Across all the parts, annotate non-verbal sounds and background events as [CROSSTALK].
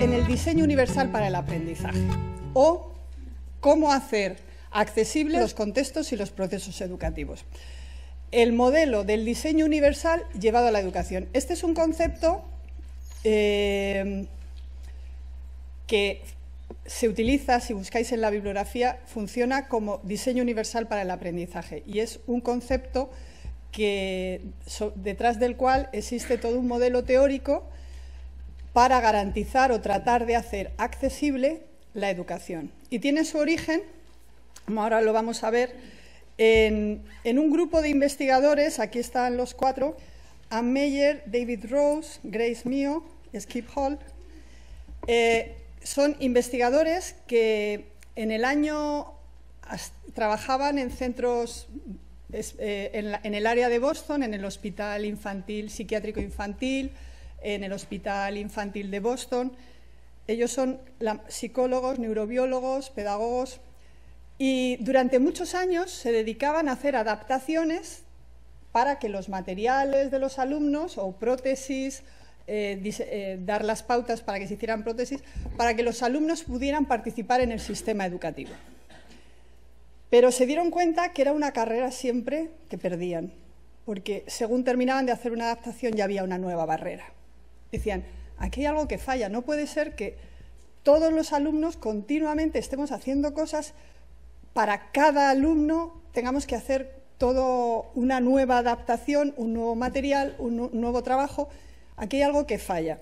en el diseño universal para el aprendizaje o cómo hacer accesibles los contextos y los procesos educativos. El modelo del diseño universal llevado a la educación. Este es un concepto eh, que se utiliza, si buscáis en la bibliografía, funciona como diseño universal para el aprendizaje y es un concepto que, detrás del cual existe todo un modelo teórico para garantizar o tratar de hacer accesible la educación. Y tiene su origen, como ahora lo vamos a ver, en, un grupo de investigadores, aquí están los cuatro, Ann Meyer, David Rose, Grace Mio, Skip Hall, eh, son investigadores que en el año trabajaban en centros eh, en, el área de Boston, en el Hospital Infantil Psiquiátrico Infantil, en el Hospital Infantil de Boston. Ellos son psicólogos, neurobiólogos, pedagogos y durante muchos años se dedicaban a hacer adaptaciones para que los materiales de los alumnos o prótesis eh, eh, dar las pautas para que se hicieran prótesis, para que los alumnos pudieran participar en el sistema educativo. Pero se dieron cuenta que era una carrera siempre que perdían, porque según terminaban de hacer una adaptación ya había una nueva barrera. Decían, aquí hay algo que falla, no puede ser que todos los alumnos continuamente estemos haciendo cosas para cada alumno, tengamos que hacer todo una nueva adaptación, un nuevo material, un nuevo trabajo, aquí hay algo que falla.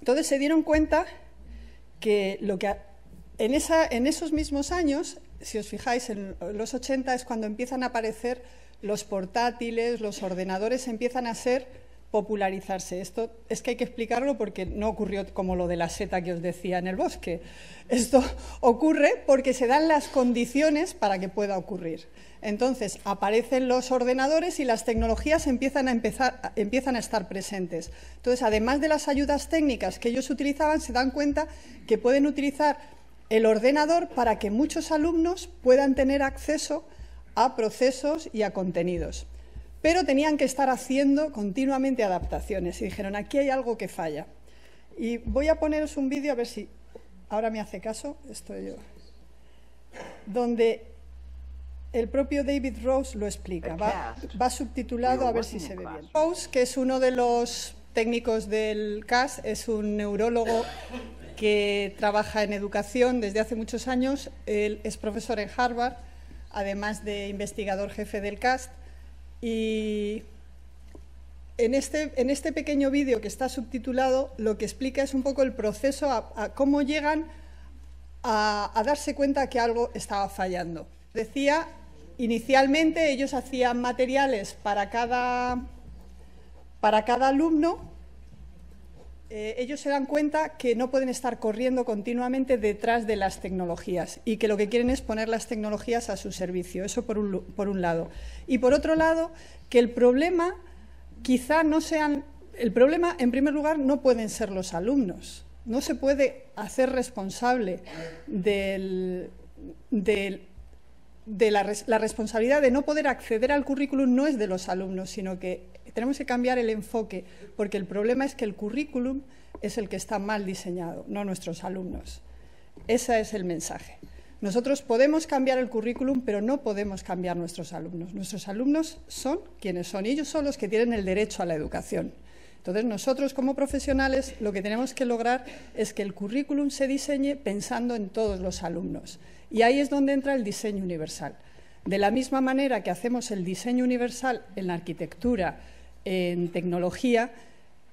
Entonces se dieron cuenta que, lo que en, en esos mismos años, si os fijáis, en los 80 es cuando empiezan a aparecer los portátiles, los ordenadores empiezan a ser popularizarse. Esto es que hay que explicarlo porque no ocurrió como lo de la seta que os decía en el bosque. Esto ocurre porque se dan las condiciones para que pueda ocurrir. Entonces, aparecen los ordenadores y las tecnologías empiezan a, empezar, empiezan a estar presentes. Entonces, además de las ayudas técnicas que ellos utilizaban, se dan cuenta que pueden utilizar el ordenador para que muchos alumnos puedan tener acceso a procesos y a contenidos pero tenían que estar haciendo continuamente adaptaciones y dijeron, aquí hay algo que falla. Y voy a poneros un vídeo a ver si ahora me hace caso, estoy yo, donde el propio David Rose lo explica. Va, subtitulado a ver si se ve bien. Rose, que es uno de los técnicos del CAS, es un neurólogo que trabaja en educación desde hace muchos años. Él es profesor en Harvard, además de investigador jefe del CAST y en este, en este pequeño vídeo que está subtitulado, lo que explica es un poco el proceso, a, cómo llegan a, darse cuenta que algo estaba fallando. Decía, inicialmente ellos hacían materiales para cada, para cada alumno eh, ellos se dan cuenta que no pueden estar corriendo continuamente detrás de las tecnologías y que lo que quieren es poner las tecnologías a su servicio. Eso por un, por un lado. Y por otro lado, que el problema quizá no sean... El problema, en primer lugar, no pueden ser los alumnos. No se puede hacer responsable del, de la, la, responsabilidad de no poder acceder al currículum no es de los alumnos, sino que tenemos que cambiar el enfoque, porque el problema es que el currículum es el que está mal diseñado, no nuestros alumnos. Ese es el mensaje. Nosotros podemos cambiar el currículum, pero no podemos cambiar nuestros alumnos. Nuestros alumnos son quienes son, ellos son los que tienen el derecho a la educación. Entonces, nosotros como profesionales lo que tenemos que lograr es que el currículum se diseñe pensando en todos los alumnos. Y ahí es donde entra el diseño universal. De la misma manera que hacemos el diseño universal en la arquitectura, en tecnología,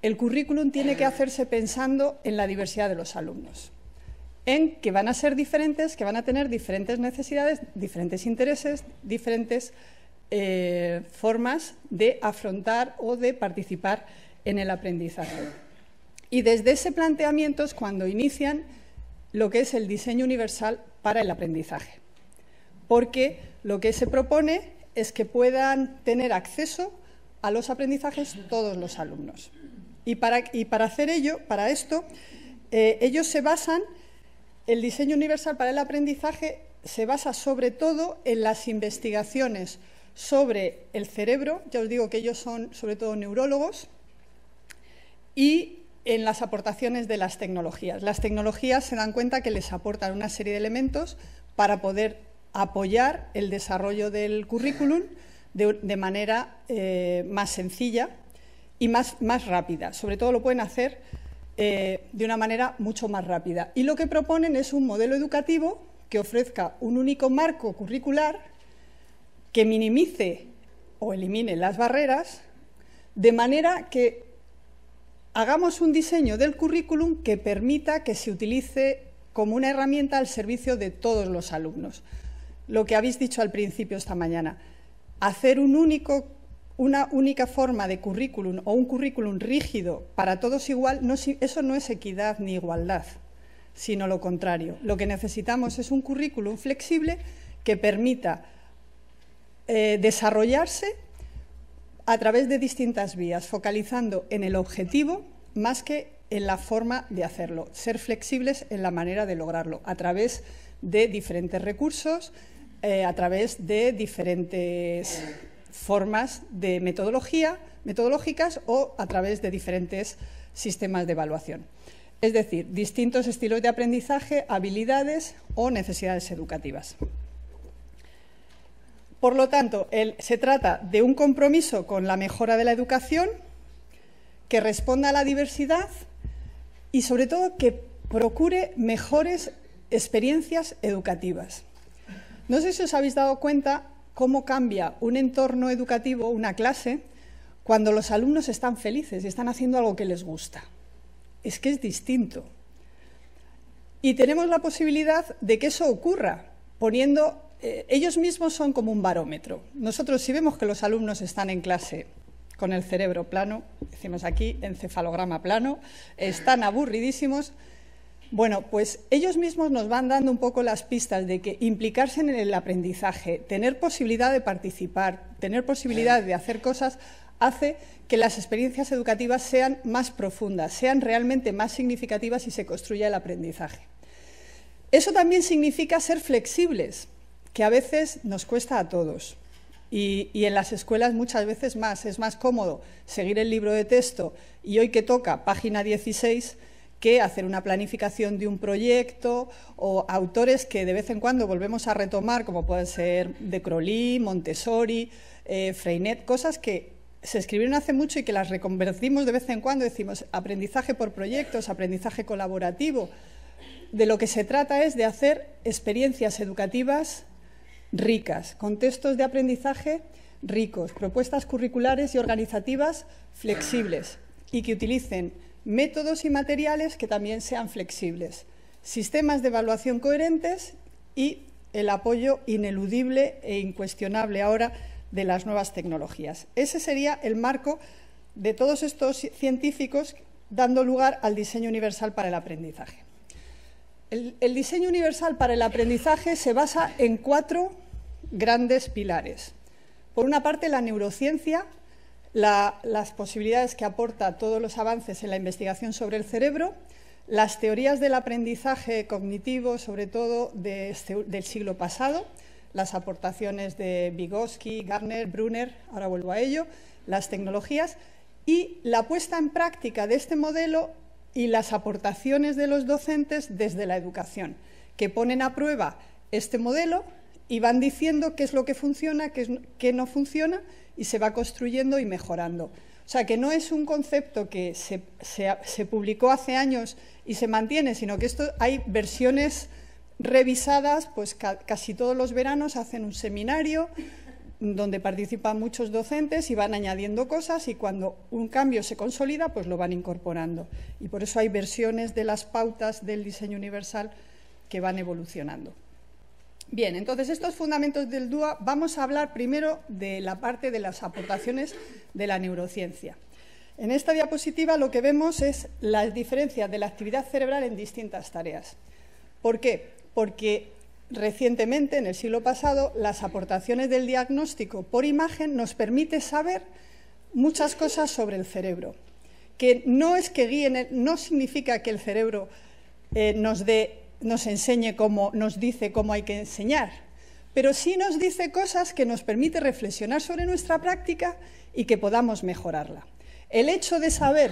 el currículum tiene que hacerse pensando en la diversidad de los alumnos, en que van a ser diferentes, que van a tener diferentes necesidades, diferentes intereses, diferentes eh, formas de afrontar o de participar en el aprendizaje. Y desde ese planteamiento es cuando inician lo que es el diseño universal para el aprendizaje, porque lo que se propone es que puedan tener acceso a los aprendizajes todos los alumnos. Y para, para hacer ello, para esto, eh, ellos se basan, el diseño universal para el aprendizaje se basa sobre todo en las investigaciones sobre el cerebro, ya os digo que ellos son sobre todo neurólogos, y en las aportaciones de las tecnologías. Las tecnologías se dan cuenta que les aportan una serie de elementos para poder apoyar el desarrollo del currículum de, manera eh, más sencilla y más, más, rápida. Sobre todo lo pueden hacer eh, de una manera mucho más rápida. Y lo que proponen es un modelo educativo que ofrezca un único marco curricular que minimice o elimine las barreras de manera que hagamos un diseño del currículum que permita que se utilice como una herramienta al servicio de todos los alumnos. Lo que habéis dicho al principio esta mañana, hacer un único, una única forma de currículum o un currículum rígido para todos igual, eso no es equidad ni igualdad, sino lo contrario. Lo que necesitamos es un currículum flexible que permita eh, desarrollarse a través de distintas vías, focalizando en el objetivo más que en la forma de hacerlo, ser flexibles en la manera de lograrlo, a través de diferentes recursos, eh, a través de diferentes formas de metodología, metodológicas o a través de diferentes sistemas de evaluación. Es decir, distintos estilos de aprendizaje, habilidades o necesidades educativas. Por lo tanto, se trata de un compromiso con la mejora de la educación que responda a la diversidad y, sobre todo, que procure mejores experiencias educativas. No sé si os habéis dado cuenta cómo cambia un entorno educativo, una clase, cuando los alumnos están felices y están haciendo algo que les gusta. Es que es distinto. Y tenemos la posibilidad de que eso ocurra, poniendo eh, ellos mismos son como un barómetro. Nosotros si vemos que los alumnos están en clase con el cerebro plano, decimos aquí encefalograma plano, están aburridísimos, bueno, pues ellos mismos nos van dando un poco las pistas de que implicarse en el aprendizaje, tener posibilidad de participar, tener posibilidad de hacer cosas, hace que las experiencias educativas sean más profundas, sean realmente más significativas y se construya el aprendizaje. Eso también significa ser flexibles, que a veces nos cuesta a todos. Y, en las escuelas muchas veces más. Es más cómodo seguir el libro de texto y hoy que toca página 16 que hacer una planificación de un proyecto o autores que de vez en cuando volvemos a retomar, como pueden ser De Crolí, Montessori, eh, Freinet, cosas que se escribieron hace mucho y que las reconvertimos de vez en cuando. Decimos aprendizaje por proyectos, aprendizaje colaborativo. De lo que se trata es de hacer experiencias educativas ricas, contextos de aprendizaje ricos, propuestas curriculares y organizativas flexibles y que utilicen métodos y materiales que también sean flexibles, sistemas de evaluación coherentes y el apoyo ineludible e incuestionable ahora de las nuevas tecnologías. Ese sería el marco de todos estos científicos dando lugar al diseño universal para el aprendizaje. El, diseño universal para el aprendizaje se basa en cuatro grandes pilares. Por una parte, la neurociencia, las posibilidades que aporta todos los avances en la investigación sobre el cerebro, las teorías del aprendizaje cognitivo, sobre todo este, del siglo pasado, las aportaciones de Vygotsky, Garner, Brunner, ahora vuelvo a ello, las tecnologías y la puesta en práctica de este modelo y las aportaciones de los docentes desde la educación, que ponen a prueba este modelo y van diciendo qué es lo que funciona, qué, no funciona y se va construyendo y mejorando. O sea, que no es un concepto que se, publicó hace años y se mantiene, sino que esto hay versiones revisadas, pues casi todos los veranos hacen un seminario donde participan muchos docentes y van añadiendo cosas y cuando un cambio se consolida, pues lo van incorporando. Y por eso hay versiones de las pautas del diseño universal que van evolucionando. Bien, entonces estos fundamentos del DUA vamos a hablar primero de la parte de las aportaciones de la neurociencia. En esta diapositiva lo que vemos es la diferencia de la actividad cerebral en distintas tareas. ¿Por qué? Porque recientemente, en el siglo pasado, las aportaciones del diagnóstico por imagen nos permite saber muchas cosas sobre el cerebro, que no es que guíen, no significa que el cerebro eh, nos dé nos enseñe cómo, nos dice cómo hay que enseñar, pero sí nos dice cosas que nos permite reflexionar sobre nuestra práctica y que podamos mejorarla. El hecho de saber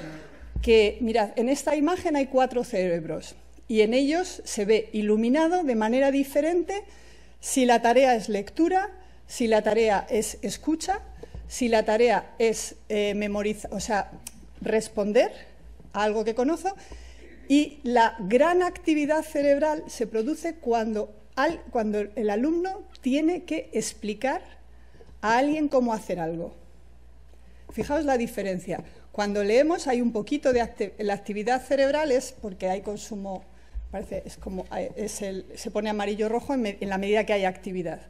que, mirad, en esta imagen hay cuatro cerebros y en ellos se ve iluminado de manera diferente si la tarea es lectura, si la tarea es escucha, si la tarea es eh, memorizar, o sea, responder a algo que conozco y la gran actividad cerebral se produce cuando, cuando el alumno tiene que explicar a alguien cómo hacer algo. Fijaos la diferencia. Cuando leemos hay un poquito de la actividad cerebral es porque hay consumo, parece, es como el, se pone amarillo rojo en, en, la medida que hay actividad.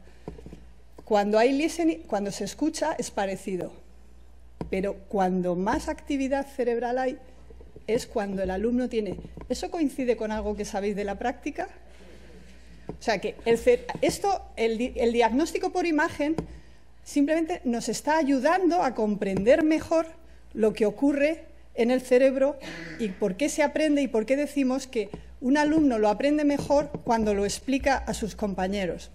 Cuando hay listening, cuando se escucha es parecido, pero cuando más actividad cerebral hay es cuando el alumno tiene. ¿Eso coincide con algo que sabéis de la práctica? O sea que el, esto, el, el diagnóstico por imagen simplemente nos está ayudando a comprender mejor lo que ocurre en el cerebro y por qué se aprende y por qué decimos que un alumno lo aprende mejor cuando lo explica a sus compañeros.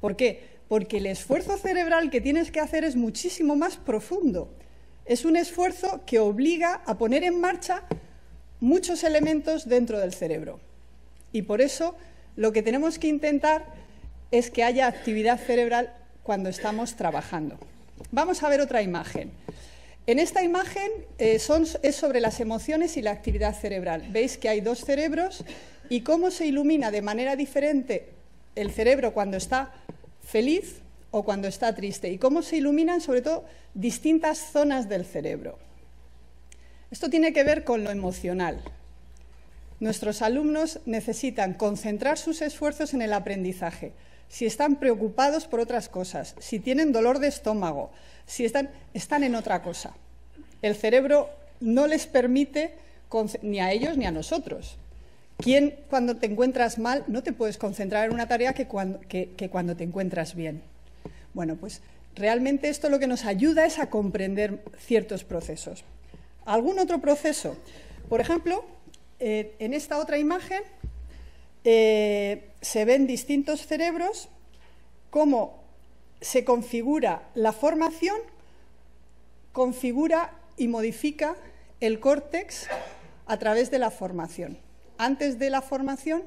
¿Por qué? Porque el esfuerzo cerebral que tienes que hacer es muchísimo más profundo. Es un esfuerzo que obliga a poner en marcha muchos elementos dentro del cerebro. Y por eso lo que tenemos que intentar es que haya actividad cerebral cuando estamos trabajando. Vamos a ver otra imagen. En esta imagen eh, es sobre las emociones y la actividad cerebral. Veis que hay dos cerebros y cómo se ilumina de manera diferente el cerebro cuando está feliz o cuando está triste y cómo se iluminan sobre todo distintas zonas del cerebro. Esto tiene que ver con lo emocional. Nuestros alumnos necesitan concentrar sus esfuerzos en el aprendizaje. Si están preocupados por otras cosas, si tienen dolor de estómago, si están, en otra cosa. El cerebro no les permite, ni a ellos ni a nosotros. ¿Quién cuando te encuentras mal no te puedes concentrar en una tarea que cuando te encuentras bien? Bueno, pues realmente esto lo que nos ayuda es a comprender ciertos procesos. ¿Algún otro proceso? Por ejemplo, eh, en esta otra imagen eh, se ven distintos cerebros, cómo se configura la formación, configura y modifica el córtex a través de la formación. Antes de la formación,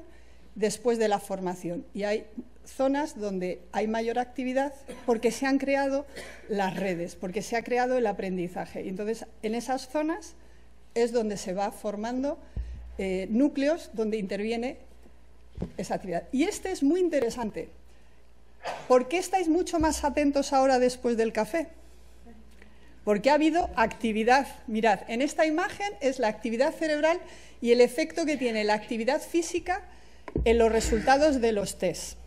después de la formación. Y hay zonas donde hay mayor actividad porque se han creado las redes, porque se ha creado el aprendizaje. Y entonces, en esas zonas es donde se va formando eh, núcleos donde interviene esa actividad. Y este es muy interesante ¿Por qué estáis mucho más atentos ahora después del café? Porque ha habido actividad. Mirad, en esta imagen es la actividad cerebral y el efecto que tiene la actividad física en los resultados de los test.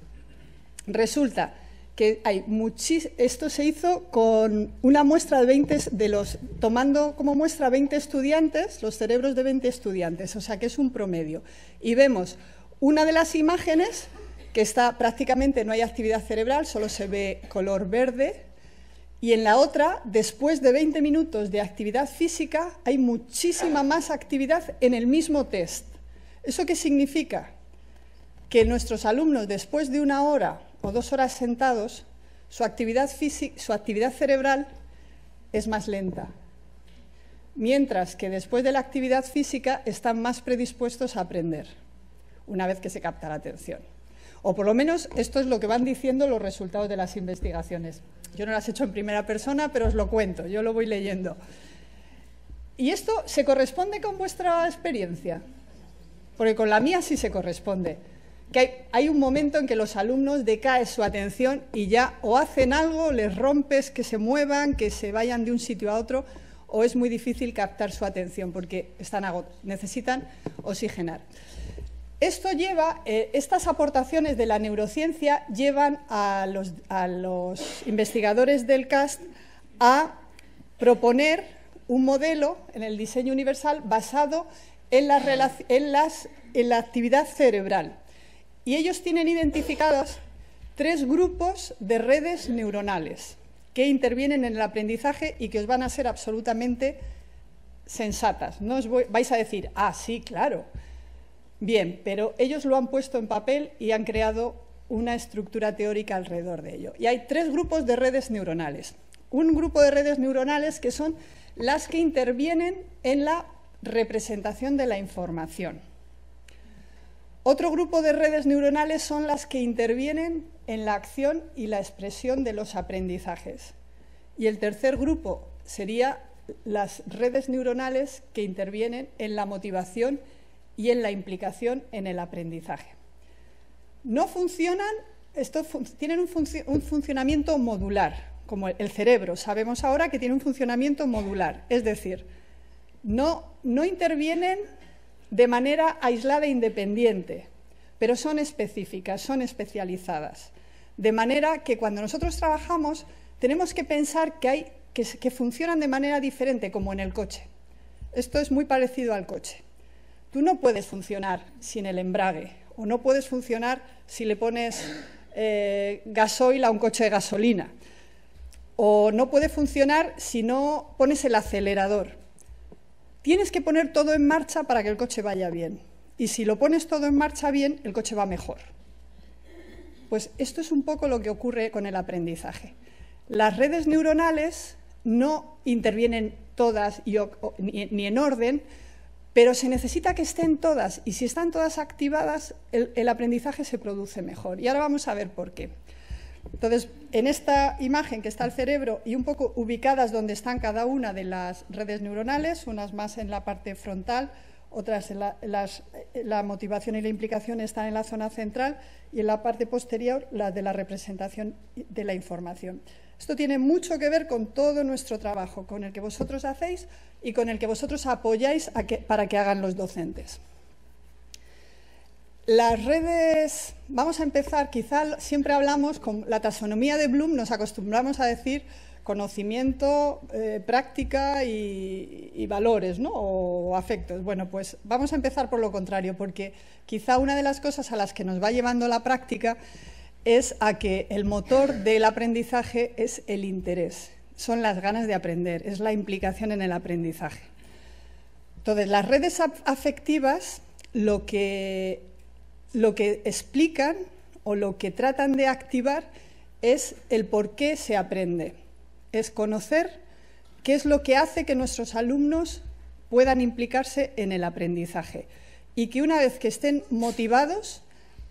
Resulta que hay muchis esto se hizo con una muestra de 20 de los tomando como muestra 20 estudiantes, los cerebros de 20 estudiantes, o sea que es un promedio. Y vemos una de las imágenes que está prácticamente no hay actividad cerebral, solo se ve color verde. Y en la otra, después de 20 minutos de actividad física, hay muchísima más actividad en el mismo test. ¿Eso qué significa? Que nuestros alumnos, después de una hora o dos horas sentados, su actividad, cerebral es más lenta, mientras que después de la actividad física están más predispuestos a aprender, una vez que se capta la atención. O por lo menos esto es lo que van diciendo los resultados de las investigaciones. Yo no las he hecho en primera persona, pero os lo cuento, yo lo voy leyendo. ¿Y esto se corresponde con vuestra experiencia? Porque con la mía sí se corresponde. Que hay, un momento en que los alumnos decae su atención y ya o hacen algo, les rompes, que se muevan, que se vayan de un sitio a otro, o es muy difícil captar su atención porque están necesitan oxigenar. Esto lleva, eh, estas aportaciones de la neurociencia llevan a los, investigadores del CAST a proponer un modelo en el diseño universal basado en, en la actividad cerebral. Y ellos tienen identificados tres grupos de redes neuronales que intervienen en el aprendizaje y que os van a ser absolutamente sensatas. No os vais a decir, ah, sí, claro, Bien, pero ellos lo han puesto en papel y han creado una estructura teórica alrededor de ello. Y hay tres grupos de redes neuronales. Un grupo de redes neuronales que son las que intervienen en la representación de la información. Otro grupo de redes neuronales son las que intervienen en la acción y la expresión de los aprendizajes. Y el tercer grupo sería las redes neuronales que intervienen en la motivación y en la implicación en el aprendizaje. No funcionan, tienen un, un funcionamiento modular, como el cerebro. Sabemos ahora que tiene un funcionamiento modular, es decir, no intervienen de manera aislada e independiente, pero son específicas, son especializadas. De manera que cuando nosotros trabajamos tenemos que pensar que, hay, que, funcionan de manera diferente, como en el coche. Esto es muy parecido al coche. Tú no puedes funcionar sin el embrague o no puedes funcionar si le pones eh, gasoil a un coche de gasolina o no puede funcionar si no pones el acelerador. Tienes que poner todo en marcha para que el coche vaya bien. Y si lo pones todo en marcha bien, el coche va mejor. Pues esto es un poco lo que ocurre con el aprendizaje. Las redes neuronales no intervienen todas ni, en orden, pero se necesita que estén todas y si están todas activadas, el aprendizaje se produce mejor. Y ahora vamos a ver por qué. Entonces, en esta imagen que está el cerebro y un poco ubicadas donde están cada una de las redes neuronales, unas más en la parte frontal, otras en la, motivación y la implicación están en la zona central y en la parte posterior la de la representación de la información. Esto tiene mucho que ver con todo nuestro trabajo, con el que vosotros hacéis y con el que vosotros apoyáis para que hagan los docentes. Las redes, vamos a empezar, quizá siempre hablamos con la taxonomía de Bloom, nos acostumbramos a decir conocimiento, eh, práctica y, valores, ¿no? O afectos. Bueno, pues vamos a empezar por lo contrario, porque quizá una de las cosas a las que nos va llevando la práctica es a que el motor del aprendizaje es el interés, son las ganas de aprender, es la implicación en el aprendizaje. Entonces, las redes afectivas lo que lo que explican o lo que tratan de activar es el por qué se aprende. Es conocer qué es lo que hace que nuestros alumnos puedan implicarse en el aprendizaje y que una vez que estén motivados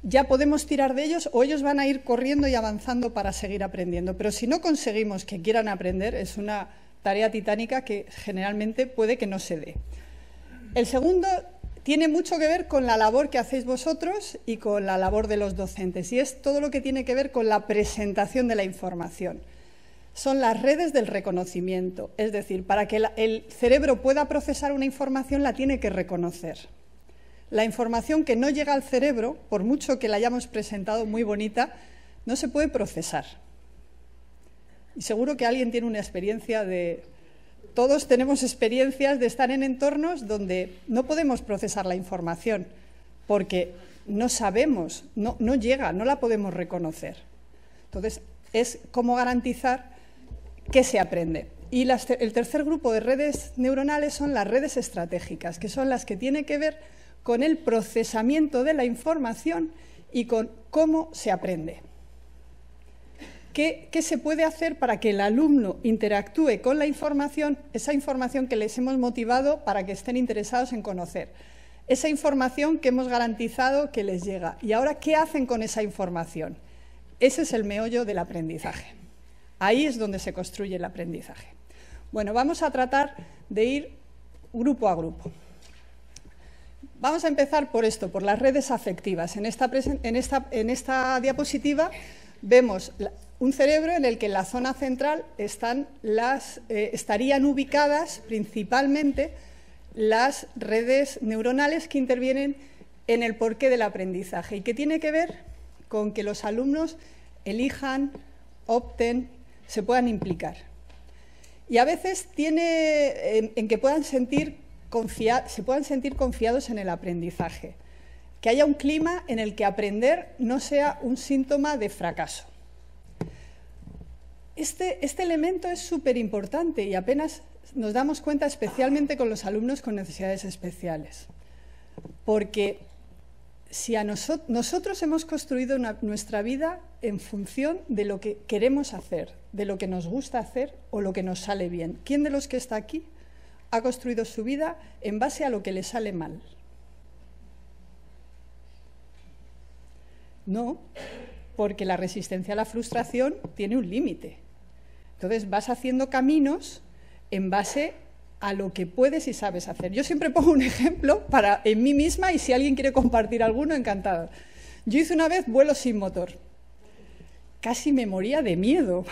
ya podemos tirar de ellos o ellos van a ir corriendo y avanzando para seguir aprendiendo. Pero si no conseguimos que quieran aprender, es una tarea titánica que generalmente puede que no se dé. El segundo tiene mucho que ver con la labor que hacéis vosotros y con la labor de los docentes, y es todo lo que tiene que ver con la presentación de la información. Son las redes del reconocimiento, es decir, para que el cerebro pueda procesar una información la tiene que reconocer. La información que no llega al cerebro, por mucho que la hayamos presentado muy bonita, no se puede procesar. Y seguro que alguien tiene una experiencia de todos tenemos experiencias de estar en entornos donde no podemos procesar la información porque no sabemos, no, llega, no la podemos reconocer. Entonces, es cómo garantizar que se aprende. Y el tercer grupo de redes neuronales son las redes estratégicas, que son las que tienen que ver con el procesamiento de la información y con cómo se aprende. ¿Qué, se puede hacer para que el alumno interactúe con la información, esa información que les hemos motivado para que estén interesados en conocer? Esa información que hemos garantizado que les llega. ¿Y ahora qué hacen con esa información? Ese es el meollo del aprendizaje. Ahí es donde se construye el aprendizaje. Bueno, vamos a tratar de ir grupo a grupo. Vamos a empezar por esto, por las redes afectivas. En esta, diapositiva vemos un cerebro en el que en la zona central eh, estarían ubicadas principalmente las redes neuronales que intervienen en el porqué del aprendizaje y que tiene que ver con que los alumnos elijan, opten, se puedan implicar. Y a veces tiene en, que puedan sentir se puedan sentir confiados en el aprendizaje, que haya un clima en el que aprender no sea un síntoma de fracaso. Este, este, elemento es súper importante y apenas nos damos cuenta, especialmente con los alumnos con necesidades especiales. Porque si a nosotros hemos construido nuestra vida en función de lo que queremos hacer, de lo que nos gusta hacer o lo que nos sale bien. ¿Quién de los que está aquí ha construido su vida en base a lo que le sale mal. No, porque la resistencia a la frustración tiene un límite. Entonces vas haciendo caminos en base a lo que puedes y sabes hacer. Yo siempre pongo un ejemplo para en mí misma y si alguien quiere compartir alguno, encantado. Yo hice una vez vuelo sin motor. Casi me moría de miedo.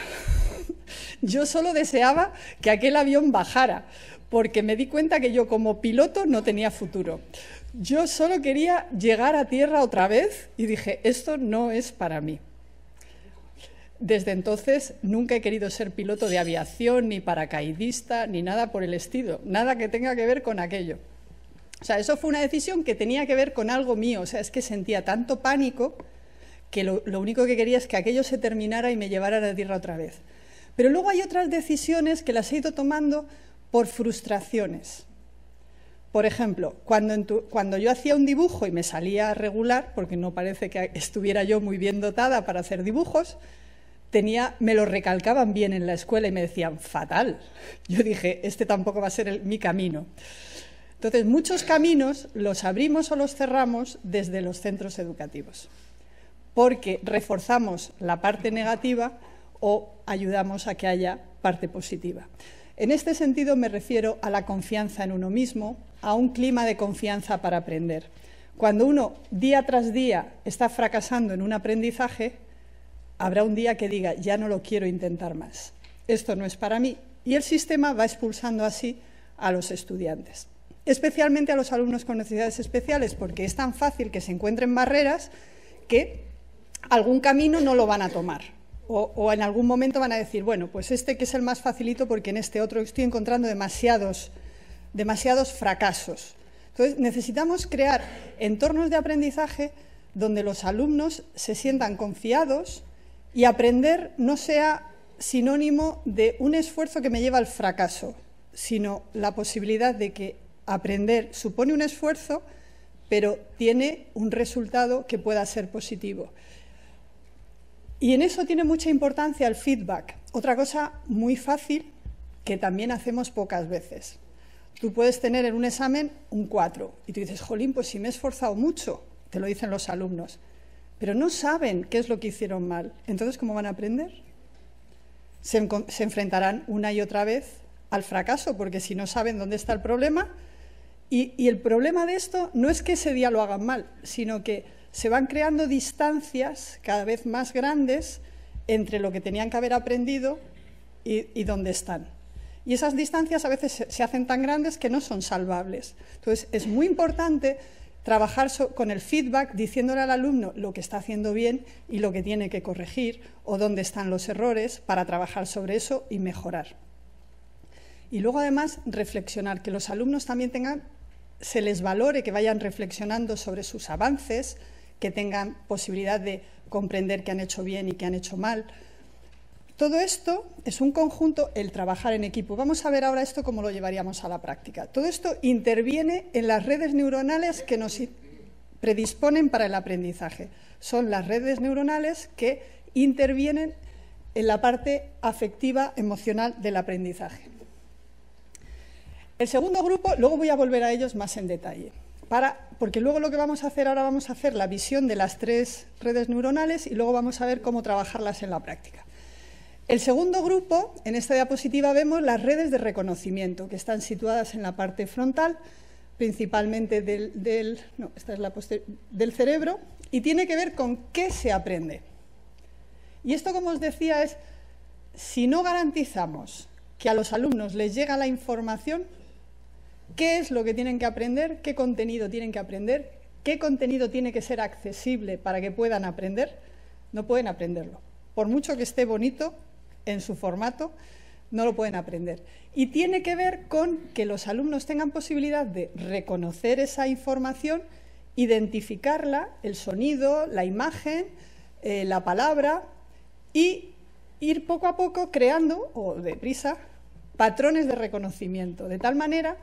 [LAUGHS] Yo solo deseaba que aquel avión bajara, porque me di cuenta que yo como piloto no tenía futuro. Yo solo quería llegar a tierra otra vez y dije, esto no es para mí. Desde entonces nunca he querido ser piloto de aviación, ni paracaidista, ni nada por el estilo, nada que tenga que ver con aquello. O sea, eso fue una decisión que tenía que ver con algo mío, o sea, es que sentía tanto pánico que lo, único que quería es que aquello se terminara y me llevara a la tierra otra vez. Pero luego hay otras decisiones que las he ido tomando por frustraciones. Por ejemplo, cuando, yo hacía un dibujo y me salía regular, porque no parece que estuviera yo muy bien dotada para hacer dibujos, tenía, me lo recalcaban bien en la escuela y me decían, fatal. Yo dije, este tampoco va a ser mi camino. Entonces, muchos caminos los abrimos o los cerramos desde los centros educativos, porque reforzamos la parte negativa o ayudamos a que haya parte positiva. En este sentido me refiero a la confianza en uno mismo, a un clima de confianza para aprender. Cuando uno día tras día está fracasando en un aprendizaje, habrá un día que diga, ya no lo quiero intentar más. Esto no es para mí. Y el sistema va expulsando así a los estudiantes, especialmente a los alumnos con necesidades especiales, porque es tan fácil que se encuentren barreras que algún camino no lo van a tomar. O, en algún momento van a decir, bueno, pues este que es el más facilito porque en este otro estoy encontrando demasiados, demasiados fracasos. Entonces, necesitamos crear entornos de aprendizaje donde los alumnos se sientan confiados y aprender no sea sinónimo de un esfuerzo que me lleva al fracaso, sino la posibilidad de que aprender supone un esfuerzo, pero tiene un resultado que pueda ser positivo. Y en eso tiene mucha importancia el feedback. Otra cosa muy fácil que también hacemos pocas veces. Tú puedes tener en un examen un 4 y tú dices, jolín, pues si me he esforzado mucho, te lo dicen los alumnos, pero no saben qué es lo que hicieron mal. Entonces, ¿cómo van a aprender? Se, se enfrentarán una y otra vez al fracaso, porque si no saben dónde está el problema, y, y el problema de esto no es que ese día lo hagan mal, sino que se van creando distancias cada vez más grandes entre lo que tenían que haber aprendido y, dónde están. Y esas distancias a veces se, hacen tan grandes que no son salvables. Entonces, es muy importante trabajar con el feedback diciéndole al alumno lo que está haciendo bien y lo que tiene que corregir o dónde están los errores para trabajar sobre eso y mejorar. Y luego, además, reflexionar, que los alumnos también tengan, se les valore, que vayan reflexionando sobre sus avances, que tengan posibilidad de comprender qué han hecho bien y qué han hecho mal. Todo esto es un conjunto, el trabajar en equipo. Vamos a ver ahora esto cómo lo llevaríamos a la práctica. Todo esto interviene en las redes neuronales que nos predisponen para el aprendizaje. Son las redes neuronales que intervienen en la parte afectiva, emocional del aprendizaje. El segundo grupo, luego voy a volver a ellos más en detalle porque luego lo que vamos a hacer ahora vamos a hacer la visión de las tres redes neuronales y luego vamos a ver cómo trabajarlas en la práctica. El segundo grupo, en esta diapositiva vemos las redes de reconocimiento que están situadas en la parte frontal, principalmente del, esta es la del cerebro, y tiene que ver con qué se aprende. Y esto, como os decía, es si no garantizamos que a los alumnos les llega la información, qué es lo que tienen que aprender, qué contenido tienen que aprender, qué contenido tiene que ser accesible para que puedan aprender, no pueden aprenderlo. Por mucho que esté bonito en su formato, no lo pueden aprender. Y tiene que ver con que los alumnos tengan posibilidad de reconocer esa información, identificarla, el sonido, la imagen, eh, la palabra, y ir poco a poco creando, o deprisa, patrones de reconocimiento, de tal manera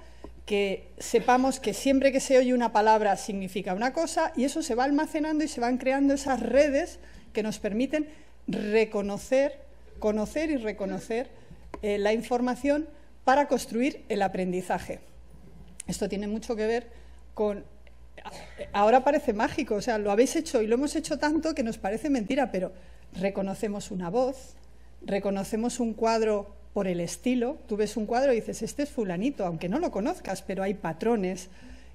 que sepamos que siempre que se oye una palabra significa una cosa y eso se va almacenando y se van creando esas redes que nos permiten reconocer, conocer y reconocer eh, la información para construir el aprendizaje. Esto tiene mucho que ver con... Ahora parece mágico, o sea, lo habéis hecho y lo hemos hecho tanto que nos parece mentira, pero reconocemos una voz, reconocemos un cuadro por el estilo. Tú ves un cuadro y dices, este es fulanito, aunque no lo conozcas, pero hay patrones.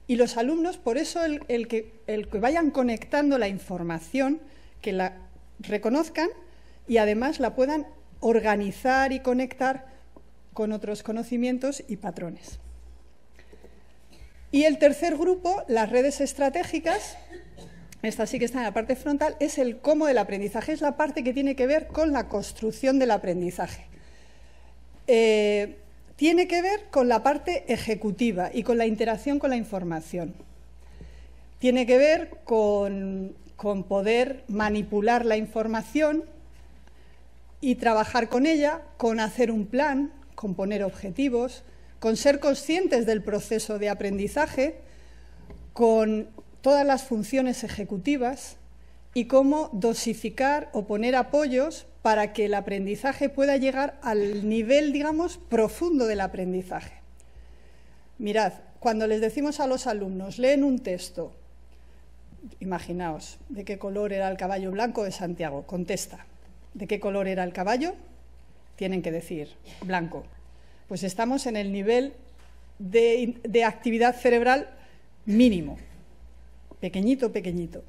Y los alumnos, por eso el, que, el que vayan conectando la información, que la reconozcan y además la puedan organizar y conectar con otros conocimientos y patrones. Y el tercer grupo, las redes estratégicas, esta sí que está en la parte frontal, es el cómo del aprendizaje, es la parte que tiene que ver con la construcción del aprendizaje. Eh, tiene que ver con la parte ejecutiva y con la interacción con la información. Tiene que ver con, con poder manipular la información y trabajar con ella, con hacer un plan, con poner objetivos, con ser conscientes del proceso de aprendizaje, con todas las funciones ejecutivas y cómo dosificar o poner apoyos para que el aprendizaje pueda llegar al nivel, digamos, profundo del aprendizaje. Mirad, cuando les decimos a los alumnos, leen un texto, imaginaos, ¿de qué color era el caballo blanco de Santiago? Contesta. ¿De qué color era el caballo? Tienen que decir, blanco. Pues estamos en el nivel de, actividad cerebral mínimo, pequeñito, pequeñito.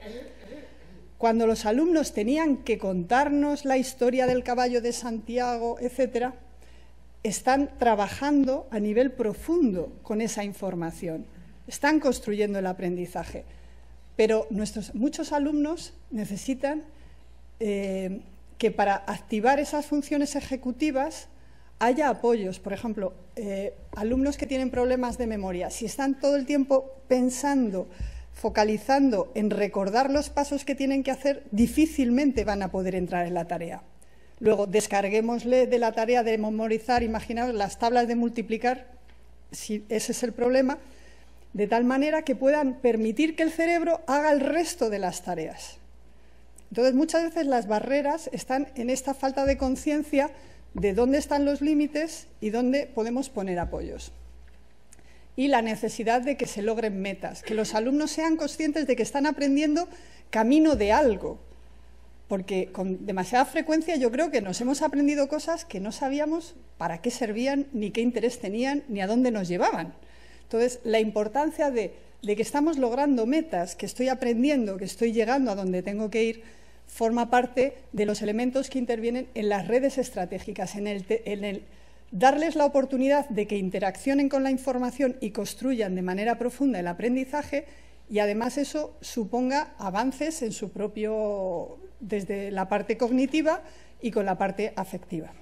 Cuando los alumnos tenían que contarnos la historia del caballo de Santiago, etcétera, están trabajando a nivel profundo con esa información, están construyendo el aprendizaje. Pero nuestros, muchos alumnos necesitan eh, que para activar esas funciones ejecutivas haya apoyos. Por ejemplo, eh, alumnos que tienen problemas de memoria, si están todo el tiempo pensando focalizando en recordar los pasos que tienen que hacer, difícilmente van a poder entrar en la tarea. Luego, descarguémosle de la tarea de memorizar, imaginaos las tablas de multiplicar, si ese es el problema, de tal manera que puedan permitir que el cerebro haga el resto de las tareas. Entonces, muchas veces las barreras están en esta falta de conciencia de dónde están los límites y dónde podemos poner apoyos y la necesidad de que se logren metas, que los alumnos sean conscientes de que están aprendiendo camino de algo, porque con demasiada frecuencia yo creo que nos hemos aprendido cosas que no sabíamos para qué servían, ni qué interés tenían, ni a dónde nos llevaban. Entonces, la importancia de, que estamos logrando metas, que estoy aprendiendo, que estoy llegando a donde tengo que ir, forma parte de los elementos que intervienen en las redes estratégicas, en el, darles la oportunidad de que interaccionen con la información y construyan de manera profunda el aprendizaje y además eso suponga avances en su propio, desde la parte cognitiva y con la parte afectiva.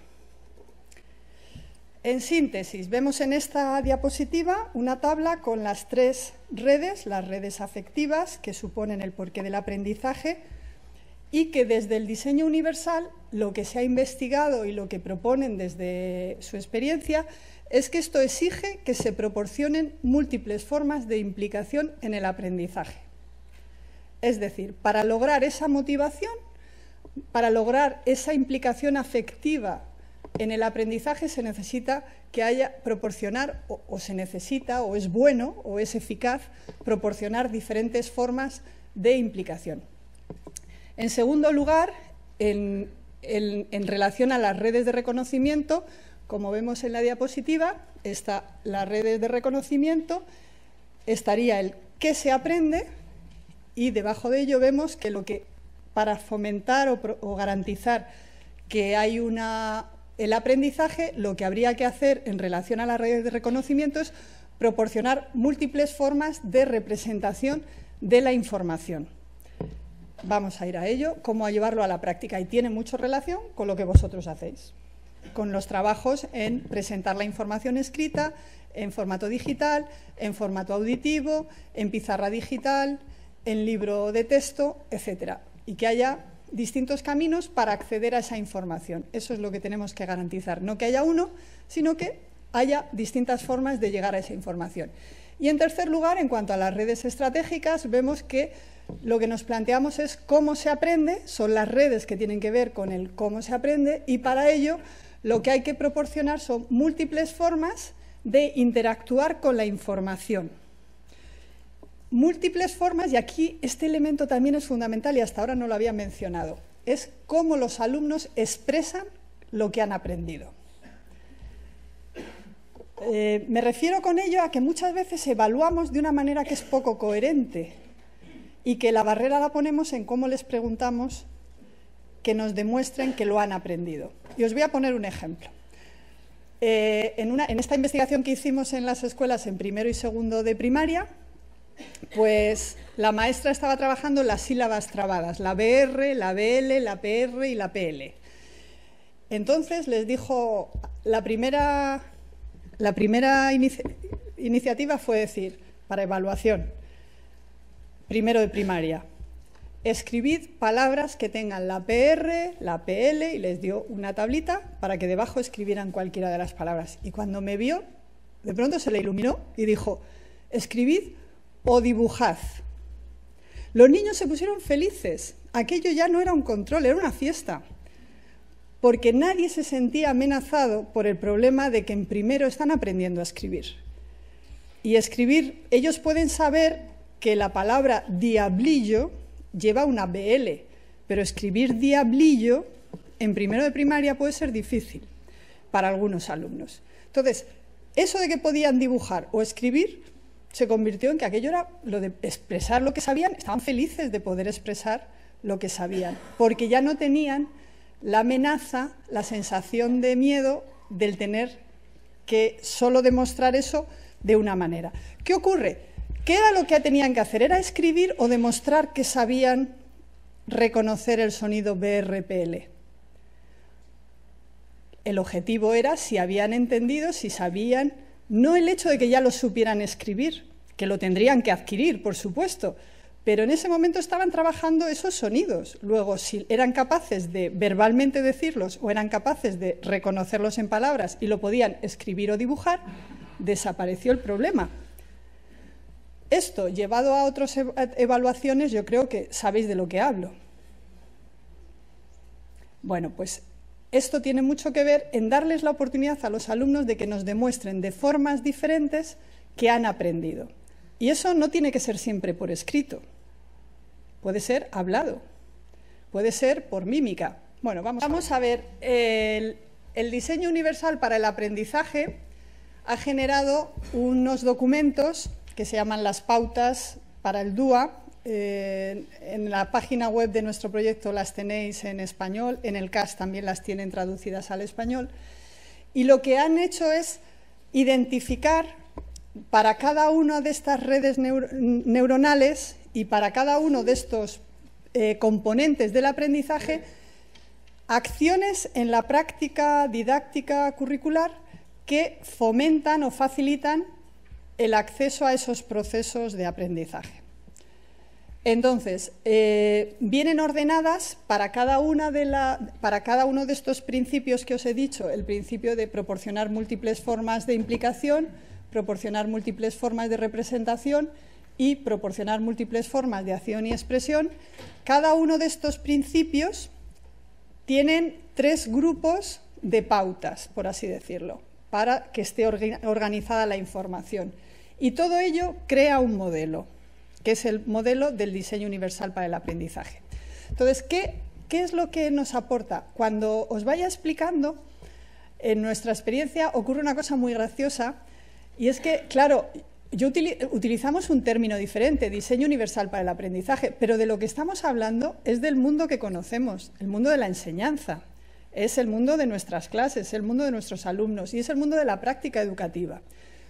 En síntesis, vemos en esta diapositiva una tabla con las tres redes, las redes afectivas, que suponen el porqué del aprendizaje, y que desde el diseño universal lo que se ha investigado y lo que proponen desde su experiencia es que esto exige que se proporcionen múltiples formas de implicación en el aprendizaje. Es decir, para lograr esa motivación, para lograr esa implicación afectiva en el aprendizaje se necesita que haya proporcionar o, se necesita o es bueno o es eficaz proporcionar diferentes formas de implicación. En segundo lugar, en, relación a las redes de reconocimiento, como vemos en la diapositiva, está las redes de reconocimiento, estaría el qué se aprende y debajo de ello vemos que lo que para fomentar o, garantizar que hay una, el aprendizaje, lo que habría que hacer en relación a las redes de reconocimiento es proporcionar múltiples formas de representación de la información vamos a ir a ello, cómo a llevarlo a la práctica y tiene mucha relación con lo que vosotros hacéis, con los trabajos en presentar la información escrita en formato digital, en formato auditivo, en pizarra digital, en libro de texto, etcétera, y que haya distintos caminos para acceder a esa información. Eso es lo que tenemos que garantizar, no que haya uno, sino que haya distintas formas de llegar a esa información. Y en tercer lugar, en cuanto a las redes estratégicas, vemos que lo que nos planteamos es cómo se aprende, son las redes que tienen que ver con el cómo se aprende y para ello lo que hay que proporcionar son múltiples formas de interactuar con la información. Múltiples formas, y aquí este elemento también es fundamental y hasta ahora no lo había mencionado, es cómo los alumnos expresan lo que han aprendido. Eh, me refiero con ello a que muchas veces evaluamos de una manera que es poco coherente y que la barrera la ponemos en cómo les preguntamos que nos demuestren que lo han aprendido. Y os voy a poner un ejemplo. Eh, en, en esta investigación que hicimos en las escuelas en primero y segundo de primaria, pues la maestra estaba trabajando las sílabas trabadas, la BR, la BL, la PR y la PL. Entonces les dijo, la primera, la primera iniciativa fue decir, para evaluación, primero de primaria, escribid palabras que tengan la PR, la PL y les dio una tablita para que debajo escribieran cualquiera de las palabras. Y cuando me vio, de pronto se le iluminó y dijo, escribid o dibujad. Los niños se pusieron felices. Aquello ya no era un control, era una fiesta porque nadie se sentía amenazado por el problema de que en primero están aprendiendo a escribir. Y escribir, ellos pueden saber que la palabra diablillo lleva una BL, pero escribir diablillo en primero de primaria puede ser difícil para algunos alumnos. Entonces, eso de que podían dibujar o escribir se convirtió en que aquello era lo de expresar lo que sabían, estaban felices de poder expresar lo que sabían, porque ya no tenían la amenaza, la sensación de miedo del tener que solo demostrar eso de una manera. ¿Qué ocurre? ¿Qué era lo que tenían que hacer? ¿Era escribir o demostrar que sabían reconocer el sonido BRPL? El objetivo era si habían entendido, si sabían, no el hecho de que ya lo supieran escribir, que lo tendrían que adquirir, por supuesto, pero en ese momento estaban trabajando esos sonidos. Luego, si eran capaces de verbalmente decirlos o eran capaces de reconocerlos en palabras y lo podían escribir o dibujar, desapareció el problema. Esto, llevado a otras evaluaciones, yo creo que sabéis de lo que hablo. Bueno, pues esto tiene mucho que ver en darles la oportunidad a los alumnos de que nos demuestren de formas diferentes que han aprendido. Y eso no tiene que ser siempre por escrito puede ser hablado, puede ser por mímica. Bueno, vamos, a ver, el, diseño universal para el aprendizaje ha generado unos documentos que se llaman las pautas para el DUA. Eh, en la página web de nuestro proyecto las tenéis en español, en el CAS también las tienen traducidas al español. Y lo que han hecho es identificar para cada una de estas redes neuronales y para cada uno de estos eh, componentes del aprendizaje, acciones en la práctica didáctica curricular que fomentan o facilitan el acceso a esos procesos de aprendizaje. Entonces, eh, vienen ordenadas para cada, uno de estos principios que os he dicho, el principio de proporcionar múltiples formas de implicación, proporcionar múltiples formas de representación y proporcionar múltiples formas de acción y expresión, cada uno de estos principios tienen tres grupos de pautas, por así decirlo, para que esté organizada la información. Y todo ello crea un modelo, que es el modelo del diseño universal para el aprendizaje. Entonces, ¿qué, qué es lo que nos aporta? Cuando os vaya explicando, en nuestra experiencia ocurre una cosa muy graciosa, y es que, claro, yo utilizamos un término diferente, diseño universal para el aprendizaje, pero de lo que estamos hablando es del mundo que conocemos, el mundo de la enseñanza, es el mundo de nuestras clases, el mundo de nuestros alumnos y es el mundo de la práctica educativa.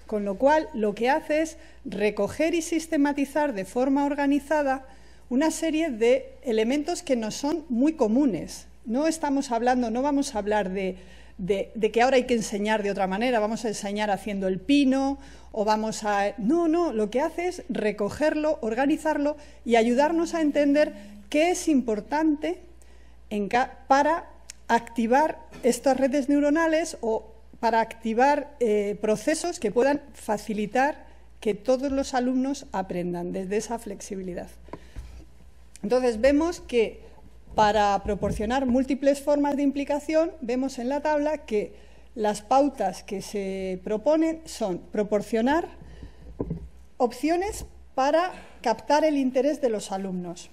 Con lo cual, lo que hace es recoger y sistematizar de forma organizada una serie de elementos que nos son muy comunes. No estamos hablando, no vamos a hablar de de, que ahora hay que enseñar de otra manera, vamos a enseñar haciendo el pino o vamos a... No, no, lo que hace es recogerlo, organizarlo y ayudarnos a entender qué es importante para activar estas redes neuronales o para activar eh, procesos que puedan facilitar que todos los alumnos aprendan desde esa flexibilidad. Entonces vemos que para proporcionar múltiples formas de implicación, vemos en la tabla que las pautas que se proponen son proporcionar opciones para captar el interés de los alumnos.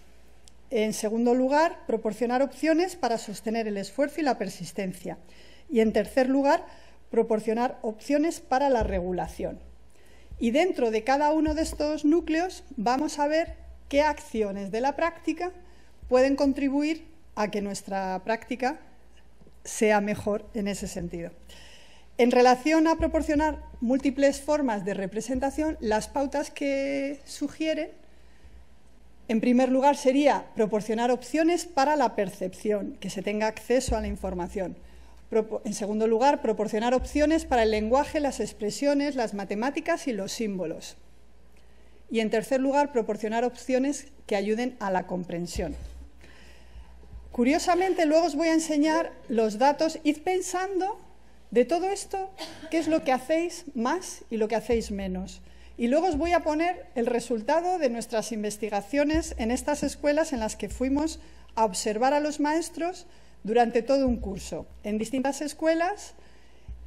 En segundo lugar, proporcionar opciones para sostener el esfuerzo y la persistencia. Y en tercer lugar, proporcionar opciones para la regulación. Y dentro de cada uno de estos núcleos vamos a ver qué acciones de la práctica pueden contribuir a que nuestra práctica sea mejor en ese sentido. En relación a proporcionar múltiples formas de representación, las pautas que sugieren, en primer lugar, sería proporcionar opciones para la percepción, que se tenga acceso a la información. En segundo lugar, proporcionar opciones para el lenguaje, las expresiones, las matemáticas y los símbolos. Y en tercer lugar, proporcionar opciones que ayuden a la comprensión. Curiosamente, luego os voy a enseñar los datos. Id pensando de todo esto, qué es lo que hacéis más y lo que hacéis menos. Y luego os voy a poner el resultado de nuestras investigaciones en estas escuelas en las que fuimos a observar a los maestros durante todo un curso, en distintas escuelas,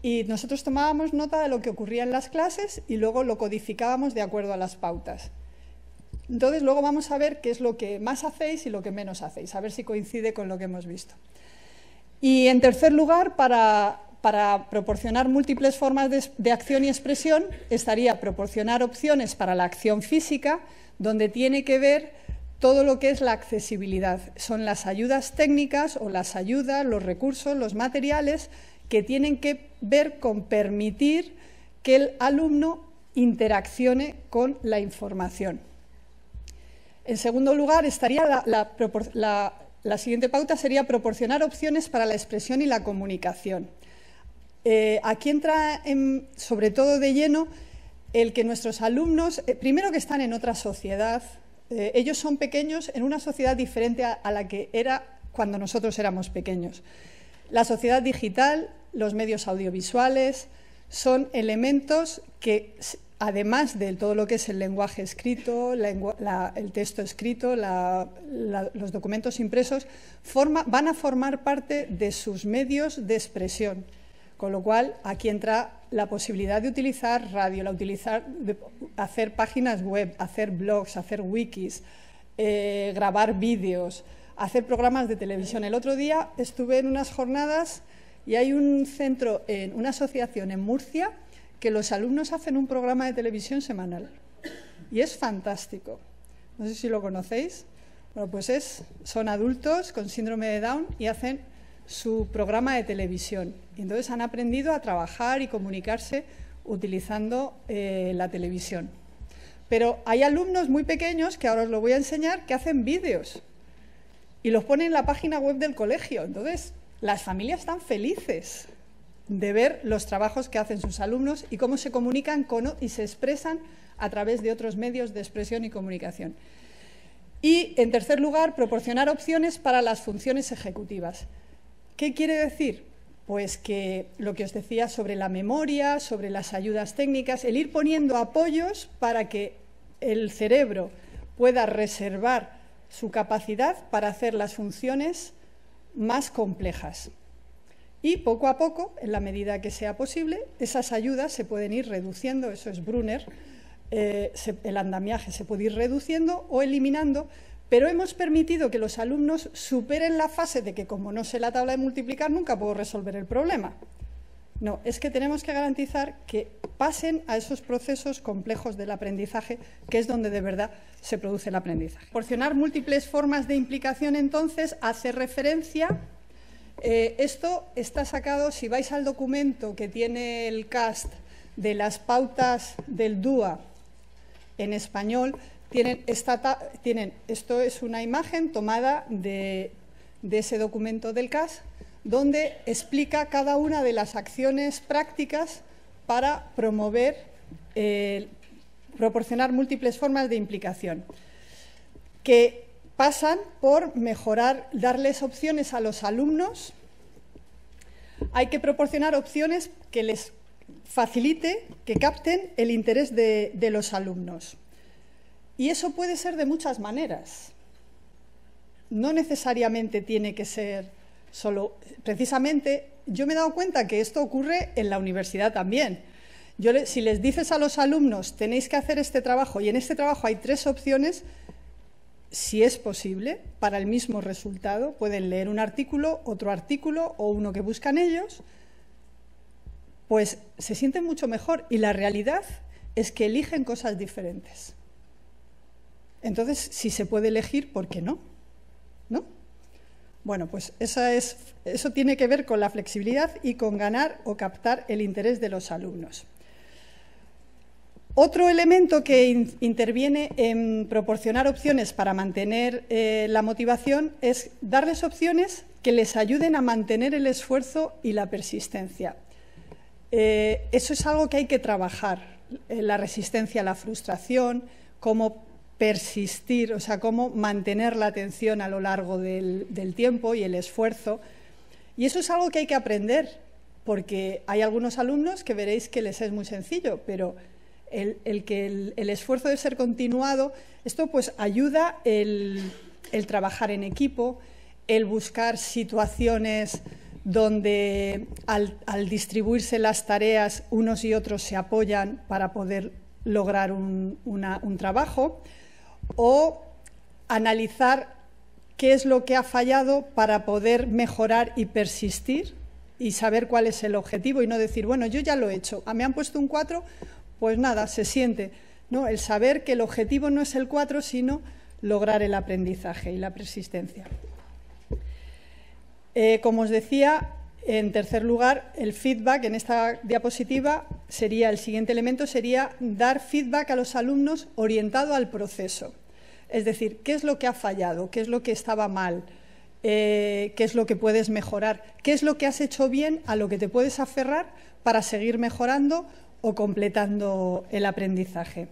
y nosotros tomábamos nota de lo que ocurría en las clases y luego lo codificábamos de acuerdo a las pautas. Entonces, luego vamos a ver qué es lo que más hacéis y lo que menos hacéis, a ver si coincide con lo que hemos visto. Y en tercer lugar, para, proporcionar múltiples formas de, de, acción y expresión, estaría proporcionar opciones para la acción física, donde tiene que ver todo lo que es la accesibilidad. Son las ayudas técnicas o las ayudas, los recursos, los materiales que tienen que ver con permitir que el alumno interaccione con la información. En segundo lugar, estaría la, siguiente pauta sería proporcionar opciones para la expresión y la comunicación. Eh, aquí entra sobre todo de lleno el que nuestros alumnos, eh, primero que están en otra sociedad, eh, ellos son pequeños en una sociedad diferente a, la que era cuando nosotros éramos pequeños. La sociedad digital, los medios audiovisuales, son elementos que además de todo lo que es el lenguaje escrito, el texto escrito, los documentos impresos, van a formar parte de sus medios de expresión. Con lo cual, aquí entra la posibilidad de utilizar radio, la utilizar, de hacer páginas web, hacer blogs, hacer wikis, eh, grabar vídeos, hacer programas de televisión. El otro día estuve en unas jornadas y hay un centro, en una asociación en Murcia, que los alumnos hacen un programa de televisión semanal. Y es fantástico. No sé si lo conocéis. Bueno, pues es, son adultos con síndrome de Down y hacen su programa de televisión. Y entonces han aprendido a trabajar y comunicarse utilizando eh, la televisión. Pero hay alumnos muy pequeños, que ahora os lo voy a enseñar, que hacen vídeos y los ponen en la página web del colegio. Entonces, las familias están felices de ver los trabajos que hacen sus alumnos y cómo se comunican con, y se expresan a través de otros medios de expresión y comunicación. Y, en tercer lugar, proporcionar opciones para las funciones ejecutivas. ¿Qué quiere decir? Pues que lo que os decía sobre la memoria, sobre las ayudas técnicas, el ir poniendo apoyos para que el cerebro pueda reservar su capacidad para hacer las funciones más complejas. Y poco a poco, en la medida que sea posible, esas ayudas se pueden ir reduciendo, eso es Brunner, eh, el andamiaje se puede ir reduciendo o eliminando, pero hemos permitido que los alumnos superen la fase de que como no sé la tabla de multiplicar nunca puedo resolver el problema. No, es que tenemos que garantizar que pasen a esos procesos complejos del aprendizaje, que es donde de verdad se produce el aprendizaje. Proporcionar múltiples formas de implicación, entonces, hace referencia eh, esto está sacado, si vais al documento que tiene el CAST de las pautas del DUA en español, tienen, esto es una imagen tomada de, ese documento del CAST, donde explica cada una de las acciones prácticas para promover, eh, proporcionar múltiples formas de implicación, que pasan por mejorar, darles opciones a los alumnos. Hay que proporcionar opciones que les facilite, que capten el interés de, los alumnos. Y eso puede ser de muchas maneras. no necesariamente tiene que ser solo, precisamente, yo me he dado cuenta que esto ocurre en la universidad también. Yo si les dices a los alumnos, tenéis que hacer este trabajo y en este trabajo hay tres opciones, si es posible, para el mismo resultado, pueden leer un artículo, otro artículo o uno que buscan ellos, pues se sienten mucho mejor y la realidad es que eligen cosas diferentes. Entonces, si se puede elegir, ¿por qué no? ¿No? Bueno, pues eso tiene que ver con la flexibilidad y con ganar o captar el interés de los alumnos. Otro elemento que interviene en proporcionar opciones para mantener eh, la motivación es darles opciones que les ayuden a mantener el esfuerzo y la persistencia. Eh, eso es algo que hay que trabajar, eh, la resistencia a la frustración, cómo persistir, o sea, cómo mantener la atención a lo largo del, tiempo y el esfuerzo. Y eso es algo que hay que aprender, porque hay algunos alumnos que veréis que les es muy sencillo, pero el, que el, esfuerzo debe ser continuado, esto pues ayuda el trabajar en equipo, el buscar situaciones donde al, distribuirse las tareas unos y otros se apoyan para poder lograr un, trabajo, o analizar qué es lo que ha fallado para poder mejorar y persistir y saber cuál es el objetivo y no decir, bueno, yo ya lo he hecho, ah, me han puesto un 4, pues nada, se siente. ¿no? El saber que el objetivo no es el 4, sino lograr el aprendizaje y la persistencia. Eh, como os decía, en tercer lugar, el feedback en esta diapositiva sería el siguiente elemento sería dar feedback a los alumnos orientado al proceso. Es decir, qué es lo que ha fallado, qué es lo que estaba mal, eh, qué es lo que puedes mejorar, qué es lo que has hecho bien, a lo que te puedes aferrar para seguir mejorando o completando el aprendizaje.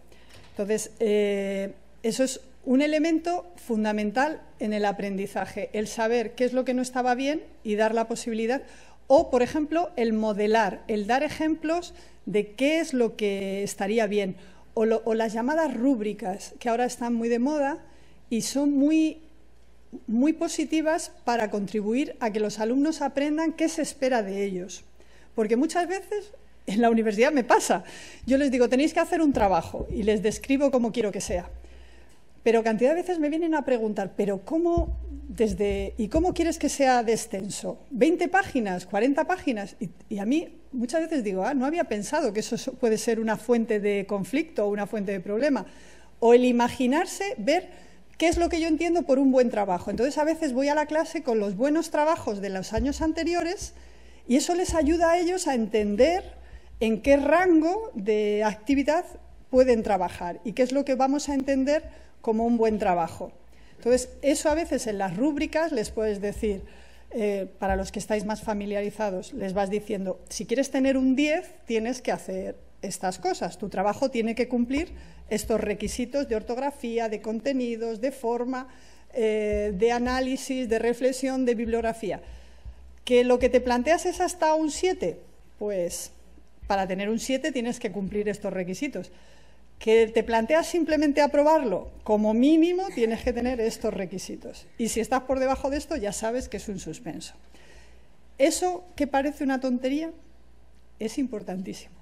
Entonces, eh, eso es un elemento fundamental en el aprendizaje, el saber qué es lo que no estaba bien y dar la posibilidad, o, por ejemplo, el modelar, el dar ejemplos de qué es lo que estaría bien, o, las llamadas rúbricas, que ahora están muy de moda y son muy, muy positivas para contribuir a que los alumnos aprendan qué se espera de ellos. Porque muchas veces en la universidad me pasa, yo les digo, tenéis que hacer un trabajo y les describo cómo quiero que sea pero cantidad de veces me vienen a preguntar, ¿pero cómo desde y cómo quieres que sea de extenso? ¿20 páginas? ¿40 páginas? Y, a mí muchas veces digo, ah, no había pensado que eso puede ser una fuente de conflicto o una fuente de problema. O el imaginarse, ver qué es lo que yo entiendo por un buen trabajo. Entonces a veces voy a la clase con los buenos trabajos de los años anteriores y eso les ayuda a ellos a entender en qué rango de actividad pueden trabajar y qué es lo que vamos a entender como un buen trabajo. Entonces, eso a veces en las rúbricas les puedes decir, eh, para los que estáis más familiarizados, les vas diciendo, si quieres tener un 10, tienes que hacer estas cosas. Tu trabajo tiene que cumplir estos requisitos de ortografía, de contenidos, de forma, eh, de análisis, de reflexión, de bibliografía. ¿Que lo que te planteas es hasta un 7? Pues para tener un 7 tienes que cumplir estos requisitos que te planteas simplemente aprobarlo, como mínimo tienes que tener estos requisitos. Y si estás por debajo de esto, ya sabes que es un suspenso. Eso que parece una tontería es importantísimo,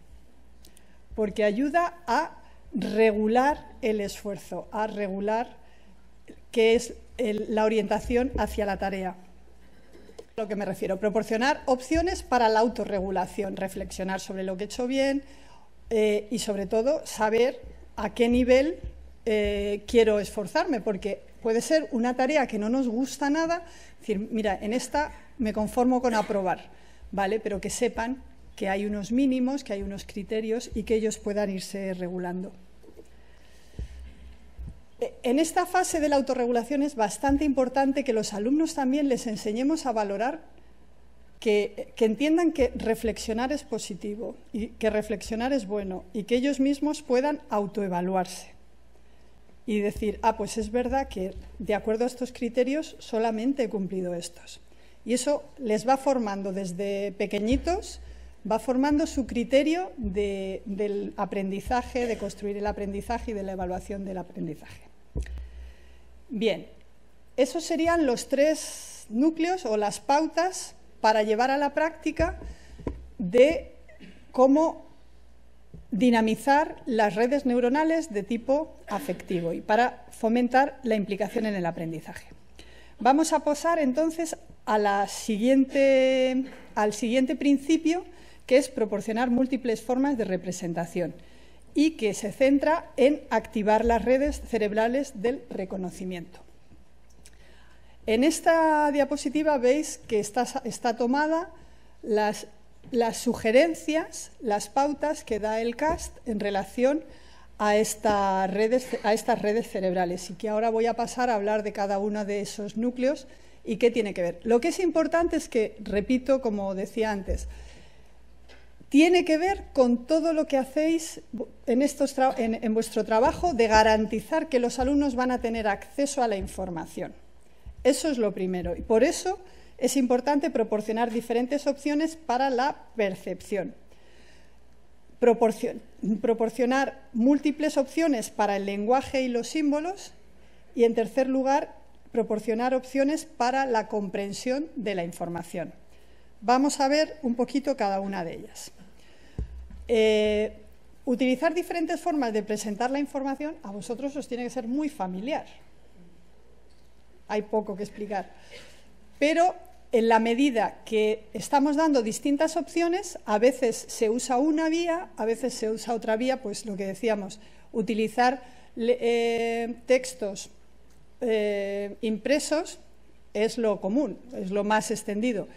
porque ayuda a regular el esfuerzo, a regular qué es la orientación hacia la tarea. Lo que me refiero, proporcionar opciones para la autorregulación, reflexionar sobre lo que he hecho bien, eh, y sobre todo saber a qué nivel eh, quiero esforzarme, porque puede ser una tarea que no nos gusta nada, decir, mira, en esta me conformo con aprobar, ¿vale? Pero que sepan que hay unos mínimos, que hay unos criterios y que ellos puedan irse regulando. En esta fase de la autorregulación es bastante importante que los alumnos también les enseñemos a valorar que, entiendan que reflexionar es positivo y que reflexionar es bueno y que ellos mismos puedan autoevaluarse y decir, ah, pues es verdad que de acuerdo a estos criterios solamente he cumplido estos. Y eso les va formando desde pequeñitos, va formando su criterio del aprendizaje, de construir el aprendizaje y de la evaluación del aprendizaje. Bien, Esos serían los tres núcleos o las pautas para llevar a la práctica de cómo dinamizar las redes neuronales de tipo afectivo y para fomentar la implicación en el aprendizaje. Vamos a pasar entonces al siguiente principio, que es proporcionar múltiples formas de representación y que se centra en activar las redes cerebrales del reconocimiento. En esta diapositiva veis que está, está tomada las las sugerencias, las pautas que da el CAST en relación a, redes, a estas redes cerebrales y que ahora voy a pasar a hablar de cada uno de esos núcleos y qué tiene que ver. Lo que es importante es que, repito, como decía antes, tiene que ver con todo lo que hacéis en, vuestro trabajo de garantizar que los alumnos van a tener acceso a la información. Eso es lo primero. Y por eso es importante proporcionar diferentes opciones para la percepción. proporcionar múltiples opciones para el lenguaje y los símbolos y, en tercer lugar, proporcionar opciones para la comprensión de la información. Vamos a ver un poquito cada una de ellas. Eh, utilizar diferentes formas de presentar la información a vosotros os tiene que ser muy familiar. Hay poco que explicar. Pero en la medida que estamos dando distintas opciones, a veces se usa una vía, a veces se usa otra vía, pues lo que decíamos, utilizar eh, textos eh, impresos es lo común, es lo más extendido.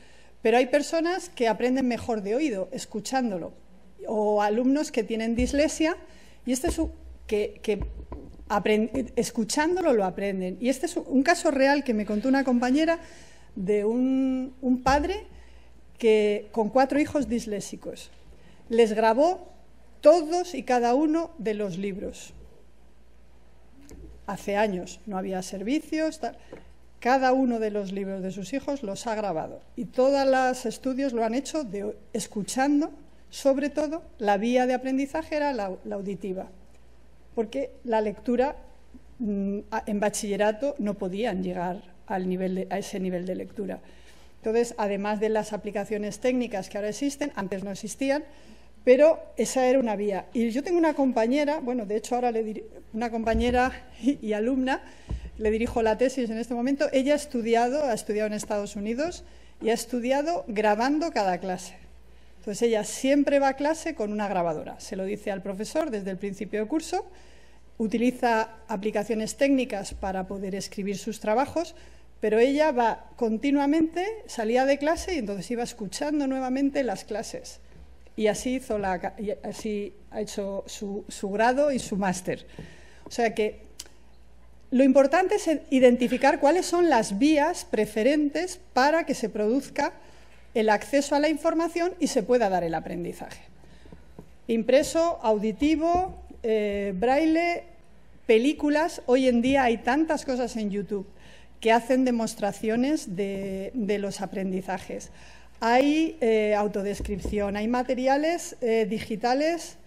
Pero hay personas que aprenden mejor de oído, escuchándolo, o alumnos que tienen dislexia, y este es que, que escuchándolo lo aprenden. Y este es un caso real que me contó una compañera de un, padre que, con cuatro hijos disléxicos. Les grabó todos y cada uno de los libros. Hace años no había servicios. Cada uno de los libros de sus hijos los ha grabado. Y todos los estudios lo han hecho de, escuchando, sobre todo, la vía de aprendizaje era la, auditiva. Porque la lectura mm, en bachillerato no podían llegar nivel a ese nivel de lectura. Entonces, además de las aplicaciones técnicas que ahora existen, antes no existían, pero esa era una vía. Y yo tengo una compañera, bueno, de hecho ahora le una compañera [LAUGHS] y, alumna, le dirijo la tesis en este momento, ella ha estudiado, ha estudiado en Estados Unidos y ha estudiado grabando cada clase. Entonces ella siempre va a clase con una grabadora, se lo dice al profesor desde el principio de curso, utiliza aplicaciones técnicas para poder escribir sus trabajos, pero ella va continuamente, salía de clase y entonces iba escuchando nuevamente las clases. Y así, hizo la, así ha hecho su, su grado y su máster. O sea que lo importante es identificar cuáles son las vías preferentes para que se produzca el acceso a la información y se pueda dar el aprendizaje. Impreso, auditivo, eh, braille, películas. Hoy en día hay tantas cosas en YouTube que hacen demostraciones de, los aprendizajes. Hay eh, autodescripción, hay materiales eh, digitales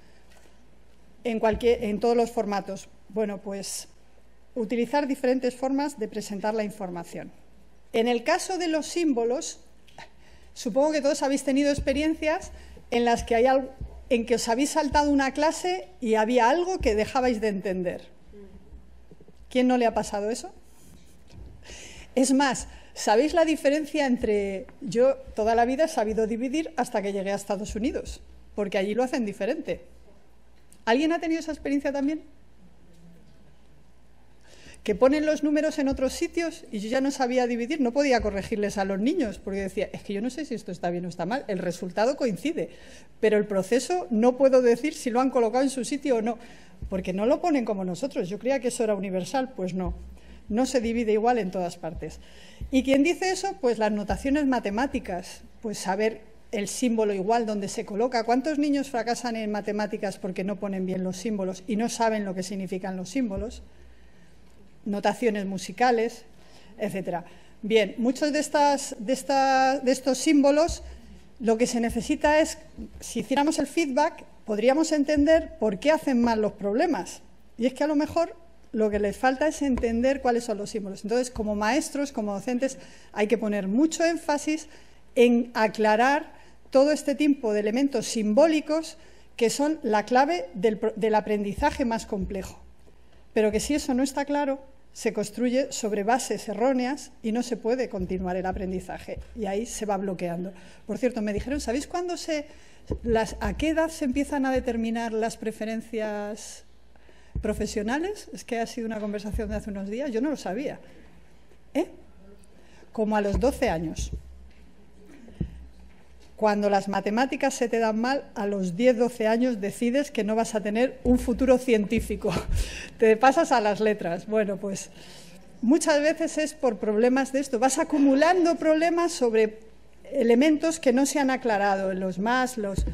en, todos los formatos. Bueno, pues utilizar diferentes formas de presentar la información. En el caso de los símbolos, supongo que todos habéis tenido experiencias en las que hay algo, en que os habéis saltado una clase y había algo que dejabais de entender. ¿Quién no le ha pasado eso? Es más, ¿sabéis la diferencia entre yo toda la vida he sabido dividir hasta que llegué a Estados Unidos? Porque allí lo hacen diferente. ¿Alguien ha tenido esa experiencia también? Que ponen los números en otros sitios y yo ya no sabía dividir, no podía corregirles a los niños, porque decía, es que yo no sé si esto está bien o está mal, el resultado coincide, pero el proceso no puedo decir si lo han colocado en su sitio o no, porque no lo ponen como nosotros. Yo creía que eso era universal, pues no no se divide igual en todas partes. ¿Y quién dice eso? Pues las notaciones matemáticas, pues saber el símbolo igual donde se coloca. ¿Cuántos niños fracasan en matemáticas porque no ponen bien los símbolos y no saben lo que significan los símbolos? Notaciones musicales, etcétera. Bien, muchos de, estas, de, de estos símbolos lo que se necesita es, si hiciéramos el feedback, podríamos entender por qué hacen mal los problemas. Y es que a lo mejor lo que les falta es entender cuáles son los símbolos. Entonces, como maestros, como docentes, hay que poner mucho énfasis en aclarar todo este tipo de elementos simbólicos que son la clave del, del aprendizaje más complejo. Pero que si eso no está claro, se construye sobre bases erróneas y no se puede continuar el aprendizaje y ahí se va bloqueando. Por cierto, me dijeron, ¿sabéis cuándo se, las, a qué edad se empiezan a determinar las preferencias profesionales? Es que ha sido una conversación de hace unos días, yo no lo sabía. ¿Eh? Como a los 12 años. Cuando las matemáticas se te dan mal, a los 10, 12 años decides que no vas a tener un futuro científico. [LAUGHS] Te pasas a las letras. Bueno, pues muchas veces es por problemas de esto. Vas acumulando problemas sobre elementos que no se han aclarado, los más, los...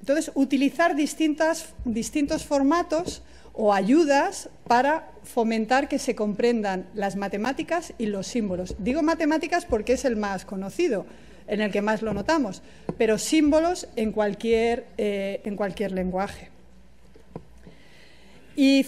Entonces, utilizar distintas, distintos formatos o ayudas para fomentar que se comprendan las matemáticas y los símbolos. Digo matemáticas porque es el más conocido en el que más lo notamos, pero símbolos en cualquier, eh, en cualquier lenguaje. Y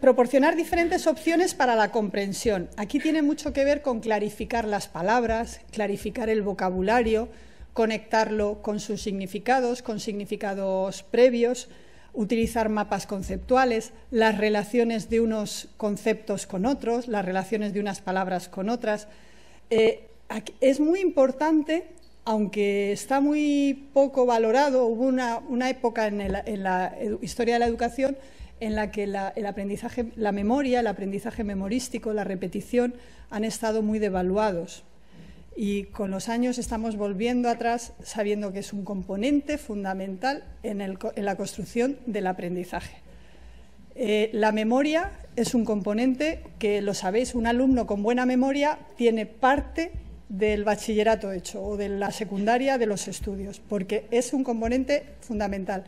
proporcionar diferentes opciones para la comprensión. Aquí tiene mucho que ver con clarificar las palabras, clarificar el vocabulario, conectarlo con sus significados, con significados previos, utilizar mapas conceptuales, las relaciones de unos conceptos con otros, las relaciones de unas palabras con otras. Eh, es muy importante aunque está muy poco valorado, hubo una, época en, la historia de la educación en la que el aprendizaje, la memoria, el aprendizaje memorístico, la repetición han estado muy devaluados. Y con los años estamos volviendo atrás sabiendo que es un componente fundamental en, la construcción del aprendizaje. Eh, la memoria es un componente que, lo sabéis, un alumno con buena memoria tiene parte del bachillerato hecho o de la secundaria de los estudios, porque es un componente fundamental.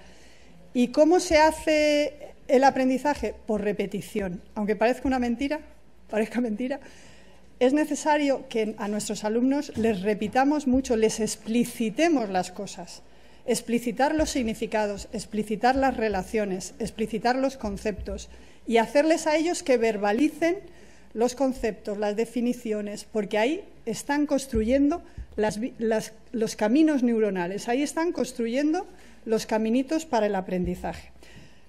¿Y cómo se hace el aprendizaje? Por repetición. Aunque parezca una mentira, [LAUGHS] parezca mentira, es necesario que a nuestros alumnos les repitamos mucho, les explicitemos las cosas, explicitar los significados, explicitar las relaciones, explicitar los conceptos y hacerles a ellos que verbalicen los conceptos, las definiciones, porque ahí están construyendo los caminos neuronales, ahí están construyendo los caminitos para el aprendizaje.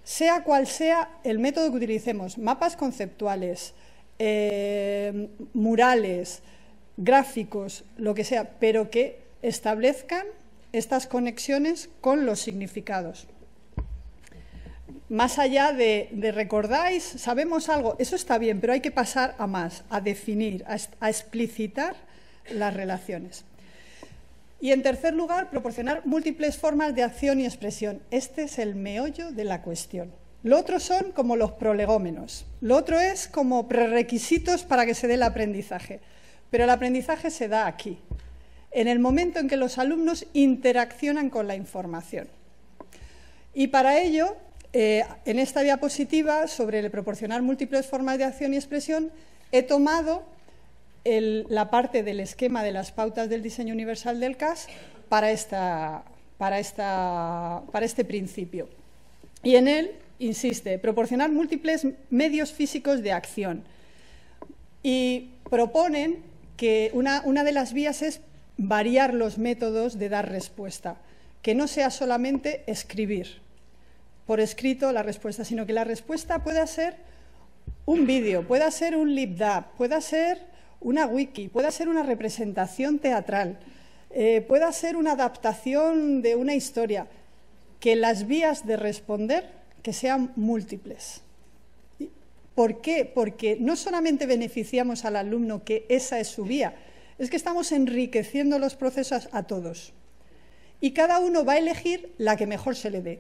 Sea cual sea el método que utilicemos, mapas conceptuales, eh, murales, gráficos, lo que sea, pero que establezcan estas conexiones con los significados más allá de, recordáis, sabemos algo, eso está bien, pero hay que pasar a más, a definir, a, explicitar las relaciones. Y en tercer lugar, proporcionar múltiples formas de acción y expresión. Este es el meollo de la cuestión. Lo otro son como los prolegómenos. Lo otro es como prerequisitos para que se dé el aprendizaje. Pero el aprendizaje se da aquí, en el momento en que los alumnos interaccionan con la información. Y para ello eh, en esta diapositiva, sobre el proporcionar múltiples formas de acción y expresión, he tomado la parte del esquema de las pautas del diseño universal del CAS para, este principio. Y en él insiste, proporcionar múltiples medios físicos de acción. Y proponen que una de las vías es variar los métodos de dar respuesta, que no sea solamente escribir, por escrito la respuesta, sino que la respuesta pueda ser un vídeo, pueda ser un libdap, pueda ser una wiki, pueda ser una representación teatral, eh, pueda ser una adaptación de una historia, que las vías de responder que sean múltiples. ¿Por qué? Porque no solamente beneficiamos al alumno que esa es su vía, es que estamos enriqueciendo los procesos a todos. Y cada uno va a elegir la que mejor se le dé.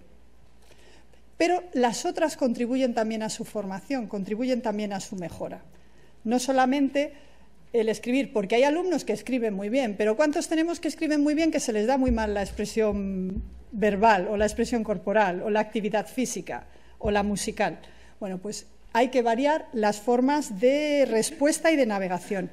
Pero las otras contribuyen también a su formación, contribuyen también a su mejora. No solamente el escribir, porque hay alumnos que escriben muy bien, pero ¿cuántos tenemos que escriben muy bien que se les da muy mal la expresión verbal o la expresión corporal o la actividad física o la musical? Bueno, pues hay que variar las formas de respuesta y de navegación.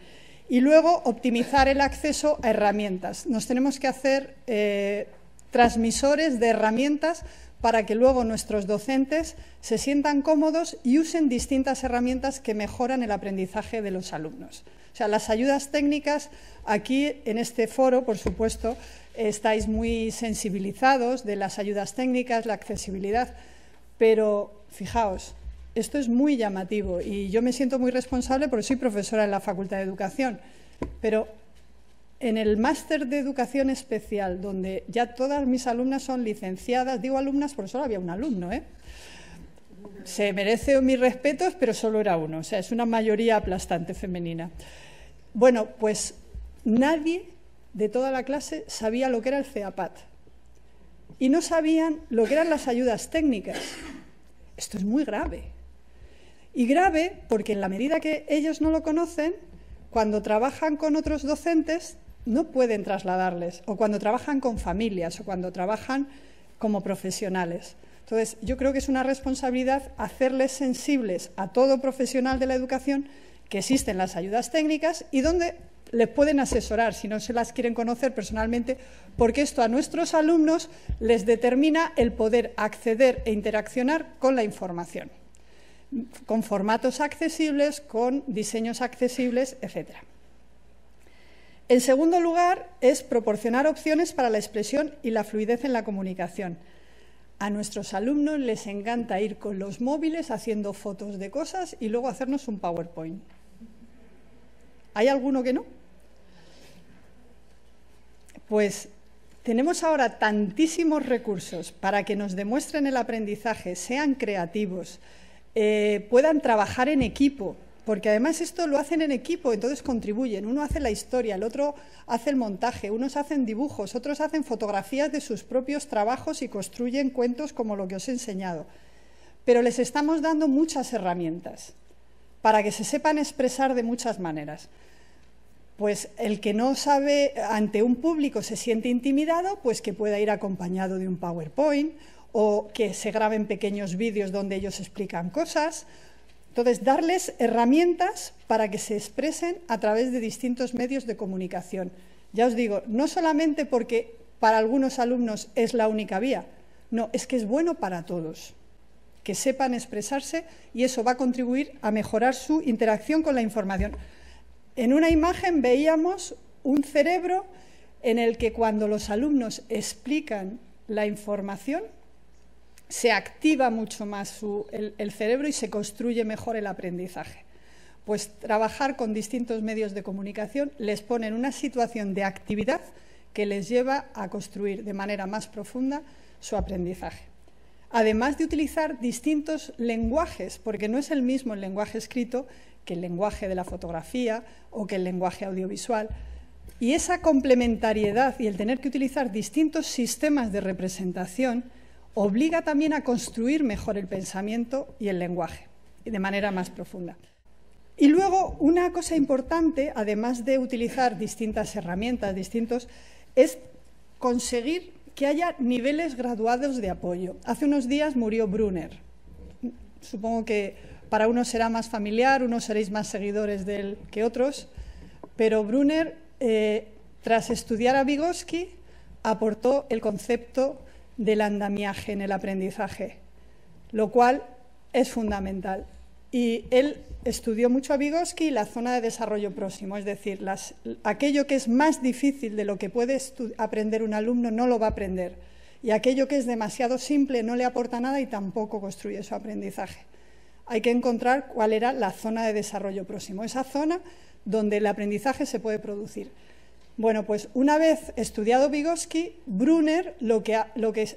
Y luego optimizar el acceso a herramientas. Nos tenemos que hacer eh, transmisores de herramientas para que luego nuestros docentes se sientan cómodos y usen distintas herramientas que mejoran el aprendizaje de los alumnos. O sea, las ayudas técnicas, aquí en este foro, por supuesto, estáis muy sensibilizados de las ayudas técnicas, la accesibilidad, pero fijaos, esto es muy llamativo y yo me siento muy responsable porque soy profesora en la Facultad de Educación, pero en el máster de educación especial, donde ya todas mis alumnas son licenciadas, digo alumnas porque solo había un alumno, ¿eh? Se merece mis respetos, pero solo era uno, o sea, es una mayoría aplastante femenina. Bueno, pues nadie de toda la clase sabía lo que era el CEAPAT y no sabían lo que eran las ayudas técnicas. Esto es muy grave. Y grave porque en la medida que ellos no lo conocen, cuando trabajan con otros docentes no pueden trasladarles, o cuando trabajan con familias, o cuando trabajan como profesionales. Entonces, yo creo que es una responsabilidad hacerles sensibles a todo profesional de la educación que existen las ayudas técnicas y donde les pueden asesorar si no se las quieren conocer personalmente, porque esto a nuestros alumnos les determina el poder acceder e interaccionar con la información, con formatos accesibles, con diseños accesibles, etcétera. En segundo lugar, es proporcionar opciones para la expresión y la fluidez en la comunicación. A nuestros alumnos les encanta ir con los móviles haciendo fotos de cosas y luego hacernos un PowerPoint. ¿Hay alguno que no? Pues tenemos ahora tantísimos recursos para que nos demuestren el aprendizaje, sean creativos, eh, puedan trabajar en equipo, porque además esto lo hacen en equipo, entonces contribuyen. Uno hace la historia, el otro hace el montaje, unos hacen dibujos, otros hacen fotografías de sus propios trabajos y construyen cuentos como lo que os he enseñado. Pero les estamos dando muchas herramientas para que se sepan expresar de muchas maneras. Pues el que no sabe ante un público se siente intimidado, pues que pueda ir acompañado de un PowerPoint o que se graben pequeños vídeos donde ellos explican cosas entonces, darles herramientas para que se expresen a través de distintos medios de comunicación. Ya os digo, no solamente porque para algunos alumnos es la única vía, no, es que es bueno para todos, que sepan expresarse y eso va a contribuir a mejorar su interacción con la información. En una imagen veíamos un cerebro en el que cuando los alumnos explican la información, se activa mucho más el, cerebro y se construye mejor el aprendizaje. Pues trabajar con distintos medios de comunicación les pone en una situación de actividad que les lleva a construir de manera más profunda su aprendizaje. Además de utilizar distintos lenguajes, porque no es el mismo el lenguaje escrito que el lenguaje de la fotografía o que el lenguaje audiovisual. Y esa complementariedad y el tener que utilizar distintos sistemas de representación obliga también a construir mejor el pensamiento y el lenguaje, de manera más profunda. Y luego, una cosa importante, además de utilizar distintas herramientas, distintos, es conseguir que haya niveles graduados de apoyo. Hace unos días murió Brunner. Supongo que para unos será más familiar, unos seréis más seguidores de él que otros, pero Brunner, eh, tras estudiar a Vygotsky, aportó el concepto del andamiaje en el aprendizaje, lo cual es fundamental. Y él estudió mucho a Vygotsky y la zona de desarrollo próximo, es decir, aquello que es más difícil de lo que puede aprender un alumno no lo va a aprender. Y aquello que es demasiado simple no le aporta nada y tampoco construye su aprendizaje. Hay que encontrar cuál era la zona de desarrollo próximo, esa zona donde el aprendizaje se puede producir. Bueno, pues una vez estudiado Vygotsky, Brunner lo que, lo que,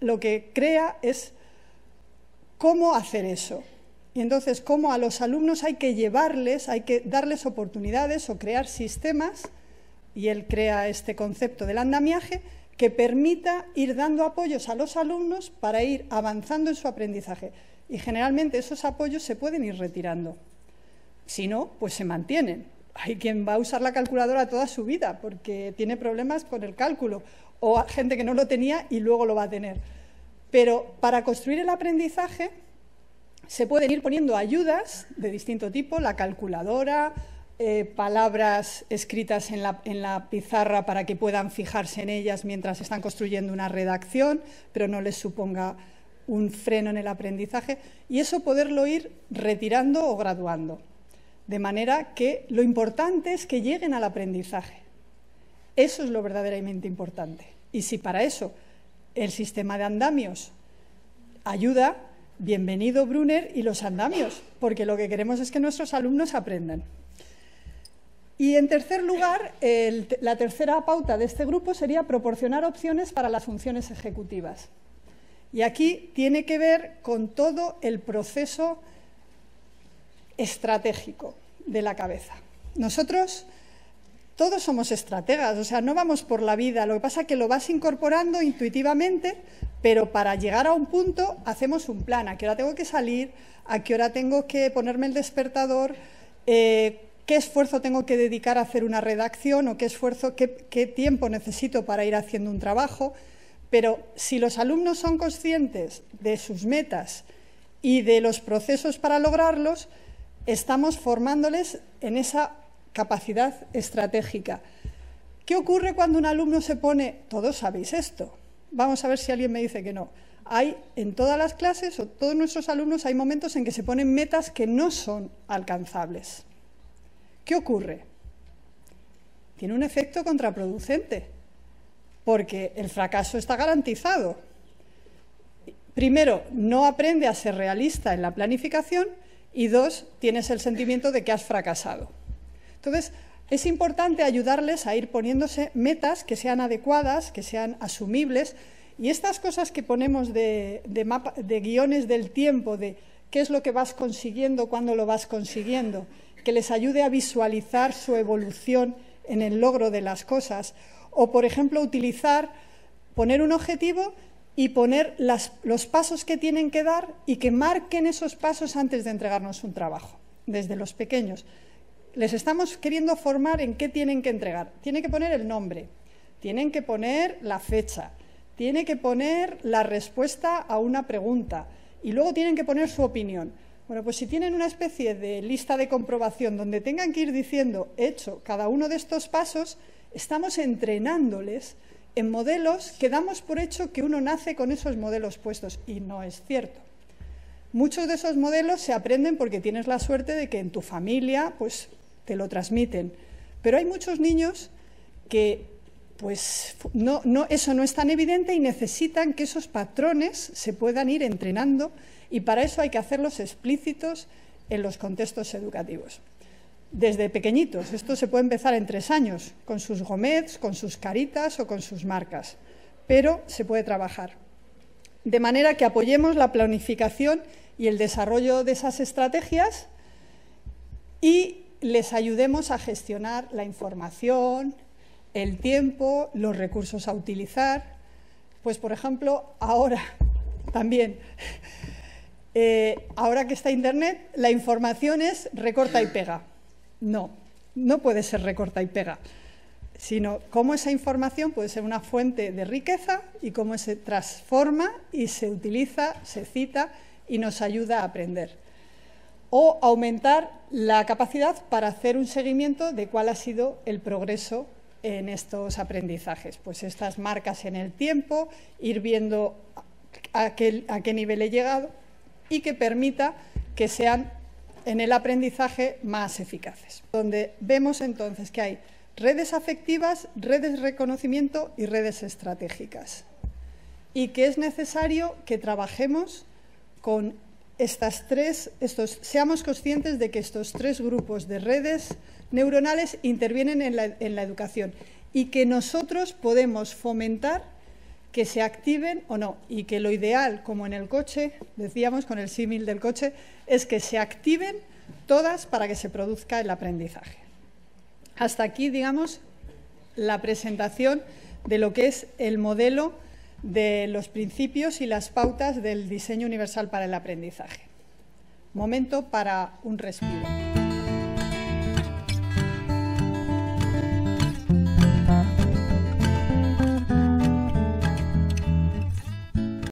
lo que crea es cómo hacer eso. Y entonces, cómo a los alumnos hay que llevarles, hay que darles oportunidades o crear sistemas, y él crea este concepto del andamiaje, que permita ir dando apoyos a los alumnos para ir avanzando en su aprendizaje. Y generalmente esos apoyos se pueden ir retirando. Si no, pues se mantienen hay quien va a usar la calculadora toda su vida porque tiene problemas con el cálculo, o gente que no lo tenía y luego lo va a tener. Pero para construir el aprendizaje se pueden ir poniendo ayudas de distinto tipo, la calculadora, eh, palabras escritas en la, en la, pizarra para que puedan fijarse en ellas mientras están construyendo una redacción, pero no les suponga un freno en el aprendizaje, y eso poderlo ir retirando o graduando. De manera que lo importante es que lleguen al aprendizaje. Eso es lo verdaderamente importante. Y si para eso el sistema de andamios ayuda, bienvenido Brunner y los andamios, porque lo que queremos es que nuestros alumnos aprendan. Y en tercer lugar, la tercera pauta de este grupo sería proporcionar opciones para las funciones ejecutivas. Y aquí tiene que ver con todo el proceso estratégico de la cabeza. Nosotros todos somos estrategas, o sea, no vamos por la vida, lo que pasa es que lo vas incorporando intuitivamente, pero para llegar a un punto hacemos un plan, a qué hora tengo que salir, a qué hora tengo que ponerme el despertador, eh, qué esfuerzo tengo que dedicar a hacer una redacción o qué esfuerzo, qué tiempo necesito para ir haciendo un trabajo. Pero si los alumnos son conscientes de sus metas y de los procesos para lograrlos, estamos formándoles en esa capacidad estratégica. ¿Qué ocurre cuando un alumno se pone, todos sabéis esto? Vamos a ver si alguien me dice que no. Hay en todas las clases o todos nuestros alumnos hay momentos en que se ponen metas que no son alcanzables. ¿Qué ocurre? Tiene un efecto contraproducente, porque el fracaso está garantizado. Primero, no aprende a ser realista en la planificación y dos, tienes el sentimiento de que has fracasado. Entonces, es importante ayudarles a ir poniéndose metas que sean adecuadas, que sean asumibles, y estas cosas que ponemos de, de, guiones del tiempo, de qué es lo que vas consiguiendo, cuándo lo vas consiguiendo, que les ayude a visualizar su evolución en el logro de las cosas, o, por ejemplo, utilizar, poner un objetivo y poner los pasos que tienen que dar y que marquen esos pasos antes de entregarnos un trabajo, desde los pequeños les estamos queriendo formar en qué tienen que entregar. Tienen que poner el nombre, tienen que poner la fecha, tienen que poner la respuesta a una pregunta y luego tienen que poner su opinión. Bueno, pues si tienen una especie de lista de comprobación donde tengan que ir diciendo hecho cada uno de estos pasos, estamos entrenándoles en modelos que damos por hecho que uno nace con esos modelos puestos y no es cierto. Muchos de esos modelos se aprenden porque tienes la suerte de que en tu familia pues te lo transmiten. Pero hay muchos niños que pues no, eso no es tan evidente y necesitan que esos patrones se puedan ir entrenando y para eso hay que hacerlos explícitos en los contextos educativos. Desde pequeñitos, esto se puede empezar en tres años, con sus gomets, con sus caritas o con sus marcas, pero se puede trabajar. De manera que apoyemos la planificación y el desarrollo de esas estrategias y les ayudemos a gestionar la información, el tiempo, los recursos a utilizar. Pues, por ejemplo, ahora [LAUGHS] también, eh, ahora que está Internet, la información es recorta y pega. No, no puede ser recorta y pega, sino cómo esa información puede ser una fuente de riqueza y cómo se transforma y se utiliza, se cita y nos ayuda a aprender o aumentar la capacidad para hacer un seguimiento de cuál ha sido el progreso en estos aprendizajes. Pues estas marcas en el tiempo, ir viendo a qué, a qué nivel he llegado y que permita que sean en el aprendizaje más eficaces. Donde vemos entonces que hay redes afectivas, redes de reconocimiento y redes estratégicas. Y que es necesario que trabajemos con estas tres, estos, seamos conscientes de que estos tres grupos de redes neuronales intervienen en la, en la educación y que nosotros podemos fomentar que se activen o no, y que lo ideal, como en el coche, decíamos con el símil del coche, es que se activen todas para que se produzca el aprendizaje. Hasta aquí, digamos, la presentación de lo que es el modelo de los principios y las pautas del diseño universal para el aprendizaje. Momento para un respiro.